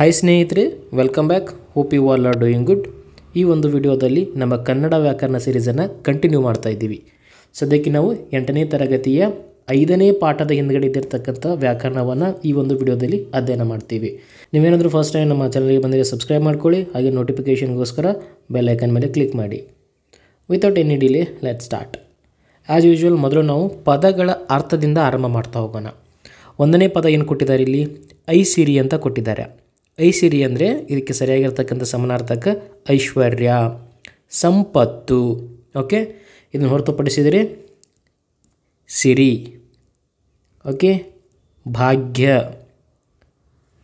Hi ಸ್ನೇಹಿತರೆ welcome back hope you all are doing good ಈ ಒಂದು ವಿಡಿಯೋದಲ್ಲಿ ನಮ್ಮ ಕನ್ನಡ ವ್ಯಾಕರಣ ಸೀರೀಸನ್ನು ಕಂಟಿನ್ಯೂ ಮಾಡ್ತಾ ಇದ್ದೀವಿ. ಸದ್ಯಕ್ಕೆ ನಾವು ಎಂಟನೇ ತರಗತಿಯ ಐದನೇ ಪಾಠದ ಹಿಂದ್ಗಡೆ ಇದ್ದಿರ್ತಕ್ಕಂಥ ವ್ಯಾಕರಣವನ್ನು ಈ ಒಂದು ವಿಡಿಯೋದಲ್ಲಿ ಅಧ್ಯಯನ ಮಾಡ್ತೀವಿ. ನೀವೇನಾದರೂ ಫಸ್ಟ್ ಟೈಮ್ ನಮ್ಮ ಚಾನಲ್ಗೆ ಬಂದರೆ ಸಬ್ಸ್ಕ್ರೈಬ್ ಮಾಡ್ಕೊಳ್ಳಿ, ಹಾಗೆ ನೋಟಿಫಿಕೇಷನ್ಗೋಸ್ಕರ ಬೆಲ್ ಮೇಲೆ ಕ್ಲಿಕ್ ಮಾಡಿ. Without any delay let start as usual ಮೊದಲು ನಾವು ಪದಗಳ ಅರ್ಥದಿಂದ ಆರಂಭ ಮಾಡ್ತಾ ಹೋಗೋಣ. ಒಂದನೇ ಪದ ಏನು ಕೊಟ್ಟಿದ್ದಾರೆ ಇಲ್ಲಿ? ಐ ಸಿರಿ ಅಂತ ಕೊಟ್ಟಿದ್ದಾರೆ. ಐಸಿರಿ ಅಂದರೆ ಇದಕ್ಕೆ ಸರಿಯಾಗಿರ್ತಕ್ಕಂಥ ಸಮನಾರ್ಥಕ ಐಶ್ವರ್ಯ. ಸಂಪತ್ತು. ಓಕೆ? ಇದನ್ನು ಹೊರತುಪಡಿಸಿದರೆ ಸಿರಿ. ಓಕೆ? ಭಾಗ್ಯ.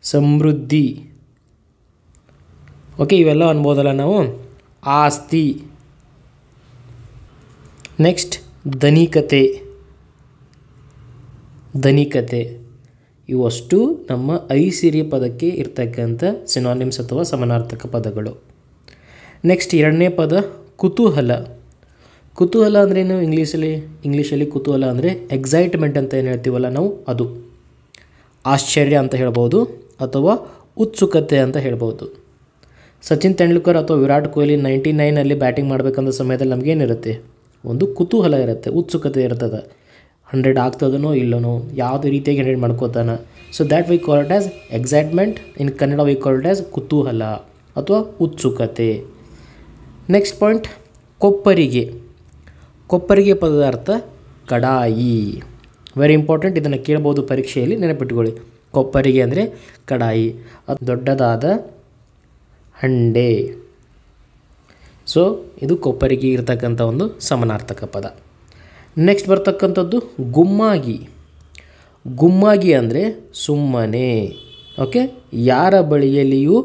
ಸಮೃದ್ಧಿ. ಓಕೆ? ಇವೆಲ್ಲ ಅನ್ಬೋದಲ್ಲ ನಾವು? ಆಸ್ತಿ. ನೆಕ್ಸ್ಟ್, ಧನಿಕತೆ. ಧನಿಕತೆ. ಇವಷ್ಟು ನಮ್ಮ ಐ ಸಿರಿ ಪದಕ್ಕೆ ಇರ್ತಕ್ಕಂಥ ಸಿನಾನಿಮ್ಸ್ ಅಥವಾ ಸಮಾನಾರ್ಥಕ ಪದಗಳು. ನೆಕ್ಸ್ಟ್ ಎರಡನೇ ಪದ ಕುತೂಹಲ. ಕುತೂಹಲ ಅಂದ್ರೇನು ಇಂಗ್ಲೀಷಲ್ಲಿ? ಇಂಗ್ಲೀಷಲ್ಲಿ ಕುತೂಹಲ ಅಂದರೆ ಎಕ್ಸೈಟ್ಮೆಂಟ್ ಅಂತ ಏನು ಹೇಳ್ತೀವಲ್ಲ ನಾವು? ಅದು. ಆಶ್ಚರ್ಯ ಅಂತ ಹೇಳ್ಬೋದು ಅಥವಾ ಉತ್ಸುಕತೆ ಅಂತ ಹೇಳ್ಬೋದು. ಸಚಿನ್ ತೆಂಡೂಲ್ಕರ್ ಅಥವಾ ವಿರಾಟ್ ಕೊಹ್ಲಿ ನೈಂಟಿ ನೈನಲ್ಲಿ ಬ್ಯಾಟಿಂಗ್ ಮಾಡಬೇಕಂದ ಸಮಯದಲ್ಲಿ ನಮಗೇನಿರುತ್ತೆ ಒಂದು ಕುತೂಹಲ ಇರುತ್ತೆ, ಉತ್ಸುಕತೆ ಇರ್ತದೆ. ಹಂಡ್ರೆಡ್ ಆಗ್ತದನೋ ಇಲ್ಲನೋ ಯಾವುದೇ ರೀತಿಯಾಗಿ hundred ಮಾಡ್ಕೋತಾನೆ. So that we call it as excitement in Kannada we call it as ಕುತೂಹಲ ಅಥವಾ ಉತ್ಸುಕತೆ. Next point ಕೊಪ್ಪರಿಗೆ. ಕೊಪ್ಪರಿಗೆ ಪದದ ಅರ್ಥ ಕಡಾಯಿ. ವೆರಿ ಇಂಪಾರ್ಟೆಂಟ್ ಇದನ್ನು ಕೇಳ್ಬೋದು ಪರೀಕ್ಷೆಯಲ್ಲಿ, ನೆನಪಿಟ್ಕೊಳ್ಳಿ. ಕೊಪ್ಪರಿಗೆ ಅಂದರೆ ಕಡಾಯಿ. ಅದು ದೊಡ್ಡದಾದ ಹಂಡೆ. ಸೊ ಇದು ಕೊಪ್ಪರಿಗೆ ಇರತಕ್ಕಂಥ ಒಂದು ಸಮನಾರ್ಥಕ ಪದ. ನೆಕ್ಸ್ಟ್ ಬರ್ತಕ್ಕಂಥದ್ದು ಗುಮ್ಮಾಗಿ. ಗುಮ್ಮಾಗಿ ಅಂದರೆ ಸುಮ್ಮನೆ ಓಕೆ ಯಾರ ಬಳಿಯಲ್ಲಿಯೂ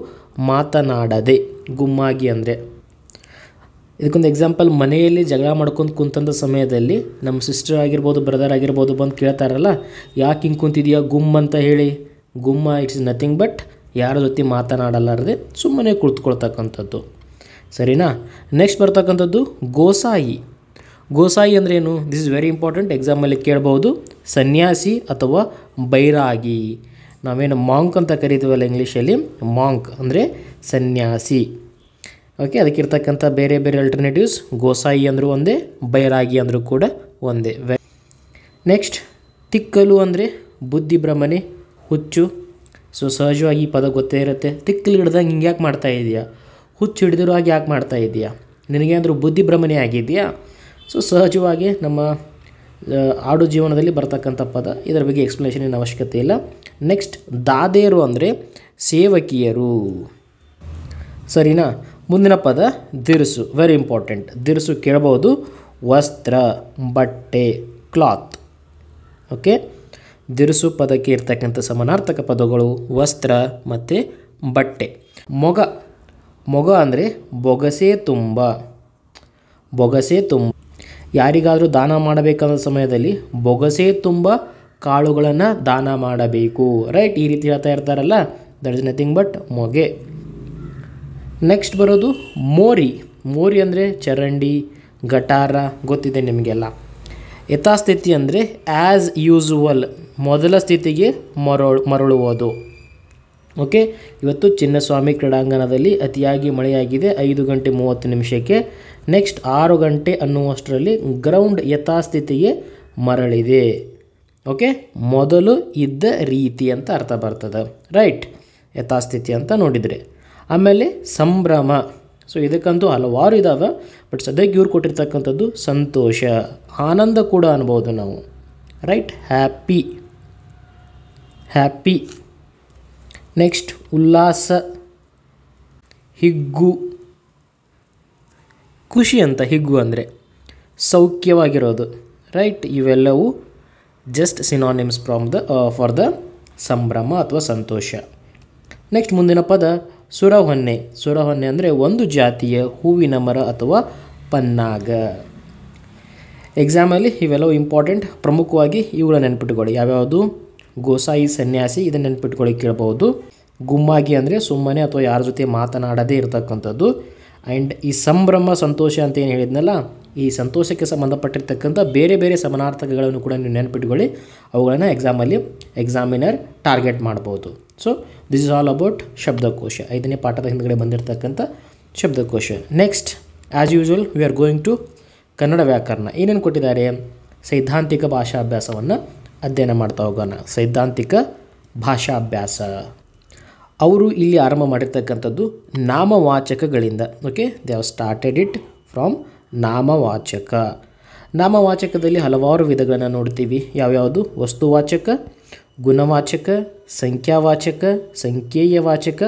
ಮಾತನಾಡದೆ. ಗುಮ್ಮಾಗಿ ಅಂದರೆ ಇದಕ್ಕೊಂದು ಎಕ್ಸಾಂಪಲ್ ಮನೆಯಲ್ಲಿ ಜಗಳ ಮಾಡ್ಕೊಂಡು ಕುಂತಂಥ ಸಮಯದಲ್ಲಿ ನಮ್ಮ ಸಿಸ್ಟರ್ ಆಗಿರ್ಬೋದು ಬ್ರದರ್ ಆಗಿರ್ಬೋದು ಬಂದು ಕೇಳ್ತಾರಲ್ಲ, ಯಾಕೆ ಹಿಂಗೆ ಕುಂತಿದೆಯಾ? ಗುಮ್ ಅಂತ ಹೇಳಿ. ಗುಮ್ಮ ಇಟ್ಸ್ ನಥಿಂಗ್ ಬಟ್ ಯಾರ ಜೊತೆ ಮಾತನಾಡಲಾರದೆ ಸುಮ್ಮನೆ ಕುಳಿತುಕೊಳ್ತಕ್ಕಂಥದ್ದು. ಸರಿನಾ? ನೆಕ್ಸ್ಟ್ ಬರ್ತಕ್ಕಂಥದ್ದು ಗೋಸಾಯಿ. ಗೋಸಾಯಿ ಅಂದ್ರೆ ಏನು ದಿಸ್ ಇಸ್ ವೆರಿ ಇಂಪಾರ್ಟೆಂಟ್ ಎಕ್ಸಾಮಲ್ಲಿ ಕೇಳ್ಬೋದು ಸನ್ಯಾಸಿ ಅಥವಾ ಬೈರಾಗಿ. ನಾವೇನು ಮಾಂಕ್ ಅಂತ ಕರಿತೀವಲ್ಲ ಇಂಗ್ಲೀಷಲ್ಲಿ ಮಾಂಕ್ ಅಂದರೆ ಸನ್ಯಾಸಿ. ಓಕೆ ಅದಕ್ಕಿರ್ತಕ್ಕಂಥ ಬೇರೆ ಬೇರೆ ಅಲ್ಟರ್ನೇಟಿವ್ಸ್ ಗೋಸಾಯಿ ಅಂದರೂ ಒಂದೇ, ಬೈರಾಗಿ ಅಂದರೂ ಕೂಡ ಒಂದೇ. ವೆ ನೆಕ್ಸ್ಟ್ ತಿಕ್ಕಲು ಅಂದರೆ ಬುದ್ಧಿ ಭ್ರಮಣೆ ಹುಚ್ಚು. ಸೊ ಸಹಜವಾಗಿ ಈ ಪದ ಗೊತ್ತೇ ಇರುತ್ತೆ. ತಿಕ್ಕಲು ಹಿಡ್ದಂಗೆ ಹಿಂಗೆ ಯಾಕೆ ಮಾಡ್ತಾ ಇದೆಯಾ? ಹುಚ್ಚು ಹಿಡಿದಿರೋ ಹಾಗೆ ಯಾಕೆ ಮಾಡ್ತಾ ಇದೆಯಾ? ನಿನಗೇನಾದರೂ ಬುದ್ಧಿ ಭ್ರಮಣೆ ಆಗಿದೆಯಾ? ಸೊ ಸಹಜವಾಗಿ ನಮ್ಮ ಆಡು ಜೀವನದಲ್ಲಿ ಬರ್ತಕ್ಕಂಥ ಪದ. ಇದರ ಬಗ್ಗೆ ಎಕ್ಸ್ಪ್ಲನೇಷನಿನ ಅವಶ್ಯಕತೆ ಇಲ್ಲ. ನೆಕ್ಸ್ಟ್ ದಾದೇರು ಅಂದರೆ ಸೇವಕಿಯರು. ಸರಿನಾ? ಮುಂದಿನ ಪದ, ದಿರಿಸು. ವೆರಿ ಇಂಪಾರ್ಟೆಂಟ್ ದಿರಿಸು ಕೇಳಬಹುದು ವಸ್ತ್ರ, ಬಟ್ಟೆ ಕ್ಲಾತ್ ಓಕೆ ದಿರಿಸು ಪದಕ್ಕೆ ಇರ್ತಕ್ಕಂಥ ಸಮಾನಾರ್ಥಕ ಪದಗಳು ವಸ್ತ್ರ ಮತ್ತು ಬಟ್ಟೆ. ಮೊಗ ಮೊಗ ಅಂದರೆ ಬೊಗಸೆ ತುಂಬ. ಬೊಗಸೆ ತುಂಬ. ಯಾರಿಗಾದರೂ ದಾನ ಮಾಡಬೇಕಾದ ಸಮಯದಲ್ಲಿ ಬೊಗಸೆ ತುಂಬ ಕಾಳುಗಳನ್ನು ದಾನ ಮಾಡಬೇಕು. ರೈಟ್ ಈ ರೀತಿ ಹೇಳ್ತಾ ಇರ್ತಾರಲ್ಲ? ದಟ್ ಇಸ್ ನಥಿಂಗ್ ಬಟ್ ಮೊಗೆ. ನೆಕ್ಸ್ಟ್ ಬರೋದು ಮೋರಿ. ಮೋರಿ ಅಂದರೆ ಚರಂಡಿ, ಗಟಾರ ಗೊತ್ತಿದೆ ನಿಮಗೆಲ್ಲ. ಯಥಾಸ್ಥಿತಿ ಅಂದರೆ ಆ್ಯಸ್ ಯೂಸುವಲ್ ಮೊದಲ ಸ್ಥಿತಿಗೆ ಮರಳು ಮರಳುವುದು. ಓಕೆ ಇವತ್ತು ಚಿನ್ನಸ್ವಾಮಿ ಕ್ರೀಡಾಂಗಣದಲ್ಲಿ ಅತಿಯಾಗಿ ಮಳೆಯಾಗಿದೆ. ಐದು ಗಂಟೆ ಮೂವತ್ತು ನಿಮಿಷಕ್ಕೆ. ನೆಕ್ಸ್ಟ್ ಆರು ಗಂಟೆ ಅನ್ನುವಷ್ಟರಲ್ಲಿ ಗ್ರೌಂಡ್ ಯಥಾಸ್ಥಿತಿಗೆ ಮರಳಿದೆ. ಓಕೆ ಮೊದಲು ಇದ್ದ ರೀತಿ ಅಂತ ಅರ್ಥ ಬರ್ತದೆ. ರೈಟ್ ಯಥಾಸ್ಥಿತಿ ಅಂತ ನೋಡಿದರೆ. ಆಮೇಲೆ ಸಂಭ್ರಮ. ಸೊ ಇದಕ್ಕಂತೂ ಹಲವಾರು ಇದ್ದಾವೆ ಬಟ್ ಸದ್ಯಕ್ಕೆ ಇವ್ರು ಕೊಟ್ಟಿರ್ತಕ್ಕಂಥದ್ದು ಸಂತೋಷ. ಆನಂದ ಕೂಡ ಅನ್ಬೋದು ನಾವು. ರೈಟ್ ಹ್ಯಾಪಿ ಹ್ಯಾಪಿ ನೆಕ್ಸ್ಟ್ ಉಲ್ಲಾಸ. ಹಿಗ್ಗು. ಖುಷಿ ಅಂತ ಹಿಗ್ಗು ಅಂದರೆ ಸೌಖ್ಯವಾಗಿರೋದು ರೈಟ್ ಇವೆಲ್ಲವೂ just synonyms from the for the ಸಂಭ್ರಮ ಅಥವಾ ಸಂತೋಷ. ನೆಕ್ಸ್ಟ್ ಮುಂದಿನ ಪದ, ಸುರಹೊನ್ನೆ. ಸುರಹೊನ್ನೆ ಅಂದರೆ ಒಂದು ಜಾತಿಯ ಹೂವಿನ ಮರ ಅಥವಾ ಪನ್ನಾಗ. ಎಕ್ಸಾಮಲ್ಲಿ ಇವೆಲ್ಲವೂ ಇಂಪಾರ್ಟೆಂಟ್ ಪ್ರಮುಖವಾಗಿ ಇವುಗಳ ನೆನ್ಪಿಟ್ಕೊಳ್ಳಿ. ಯಾವ್ಯಾವುದು? ಗೋಸಾಯಿ ಸನ್ಯಾಸಿ, ಇದನ್ನು ನೆನ್ಪಿಟ್ಕೊಳ್ಳಿ ಕೇಳ್ಬೋದು ಗುಮ್ಮಾಗಿ ಅಂದರೆ ಸುಮ್ಮನೆ ಅಥವಾ ಯಾರ ಜೊತೆ ಮಾತನಾಡದೇ ಇರತಕ್ಕಂಥದ್ದು. ಆ್ಯಂಡ್ ಈ ಸಂಭ್ರಮ, ಸಂತೋಷ ಅಂತ ಏನು ಹೇಳಿದ್ನಲ್ಲ, ಈ ಸಂತೋಷಕ್ಕೆ ಸಂಬಂಧಪಟ್ಟಿರ್ತಕ್ಕಂಥ ಬೇರೆ ಬೇರೆ ಸಮಾನಾರ್ಥಕಗಳನ್ನು ಕೂಡ ನೀವು ನೆನಪಿಟ್ಕೊಳ್ಳಿ. ಅವುಗಳನ್ನು ಎಕ್ಸಾಮಲ್ಲಿ ಎಕ್ಸಾಮಿನರ್ ಟಾರ್ಗೆಟ್ ಮಾಡ್ಬೋದು. So this is all about ಶಬ್ದಕೋಶ. ಐದನೇ ಪಾಠದ ಹಿಂದ್ಗಡೆ ಬಂದಿರತಕ್ಕಂಥ ಶಬ್ದಕೋಶ. Next as usual we are going to Kannada ವ್ಯಾಕರಣ. ಏನೇನು ಕೊಟ್ಟಿದ್ದಾರೆ? ಸೈದ್ಧಾಂತಿಕ ಭಾಷಾಭ್ಯಾಸವನ್ನು ಅಧ್ಯಯನ ಮಾಡ್ತಾ ಹೋಗೋಣ. ಸೈದ್ಧಾಂತಿಕ ಭಾಷಾಭ್ಯಾಸ. ಅವರು ಇಲ್ಲಿ ಆರಂಭ ಮಾಡಿರ್ತಕ್ಕಂಥದ್ದು ನಾಮವಾಚಕಗಳಿಂದ. Okay they have started it from ನಾಮವಾಚಕ. ನಾಮವಾಚಕದಲ್ಲಿ ಹಲವಾರು ವಿಧಗಳನ್ನು ನೋಡ್ತೀವಿ. ಯಾವ್ಯಾವುದು? ವಸ್ತುವಾಚಕ, ಗುಣವಾಚಕ, ಸಂಖ್ಯಾವಾಚಕ ಸಂಖ್ಯೇಯ ವಾಚಕ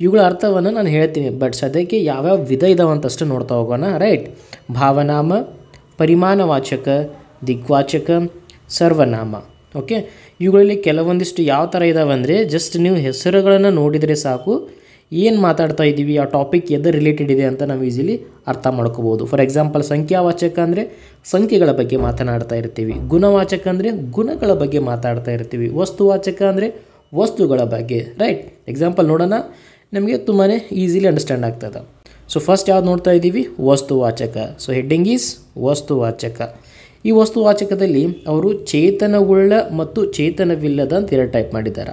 ಇವುಗಳ ಅರ್ಥವನ್ನು ನಾನು ಹೇಳ್ತೀನಿ. ಬಟ್ ಸದ್ಯಕ್ಕೆ ಯಾವ್ಯಾವ ವಿಧ ಇದಾವಂತಷ್ಟು ನೋಡ್ತಾ ಹೋಗೋಣ. ರೈಟ್ ಭಾವನಾಮ, ಪರಿಮಾಣವಾಚಕ, ದಿಗ್ವಾಚಕ, ಸರ್ವನಾಮ. ಓಕೆ ಇವುಗಳಲ್ಲಿ ಕೆಲವೊಂದಿಷ್ಟು ಯಾವ ಥರ ಇದ್ದಾವೆ ಅಂದರೆ ಜಸ್ಟ್ ನೀವು ಹೆಸರುಗಳನ್ನು ನೋಡಿದರೆ ಸಾಕು. ಏನು ಮಾತಾಡ್ತಾ ಇದ್ದೀವಿ, ಆ ಟಾಪಿಕ್ ಎದ್ದು ರಿಲೇಟೆಡ್ ಇದೆ ಅಂತ ನಾವು ಈಸಿಲಿ ಅರ್ಥ ಮಾಡ್ಕೋಬೋದು. ಫಾರ್ ಎಕ್ಸಾಂಪಲ್ ಸಂಖ್ಯಾವಾಚಕ ಅಂದರೆ ಸಂಖ್ಯೆಗಳ ಬಗ್ಗೆ ಮಾತನಾಡ್ತಾ ಇರ್ತೀವಿ. ಗುಣವಾಚಕ ಅಂದರೆ ಗುಣಗಳ ಬಗ್ಗೆ ಮಾತಾಡ್ತಾ ಇರ್ತೀವಿ. ವಸ್ತುವಾಚಕ ಅಂದರೆ ವಸ್ತುಗಳ ಬಗ್ಗೆ ರೈಟ್ ಎಕ್ಸಾಂಪಲ್ ನೋಡೋಣ. ನಮಗೆ ತುಂಬಾ ಈಸಿಲಿ ಅಂಡರ್ಸ್ಟ್ಯಾಂಡ್ ಆಗ್ತದೆ. ಸೊ ಫಸ್ಟ್ ಯಾವ್ದು ನೋಡ್ತಾ ಇದ್ದೀವಿ? ವಸ್ತುವಾಚಕ. ಸೊ ಹೆಡ್ಡಿಂಗ್ ಈಸ್ ವಸ್ತುವಾಚಕ. ಈ ವಸ್ತುವಾಚಕದಲ್ಲಿ ಅವರು ಚೇತನವುಳ್ಳ ಮತ್ತು ಚೇತನವಿಲ್ಲದ ಅಂತ ಎರಡು ಟೈಪ್ ಮಾಡಿದ್ದಾರೆ.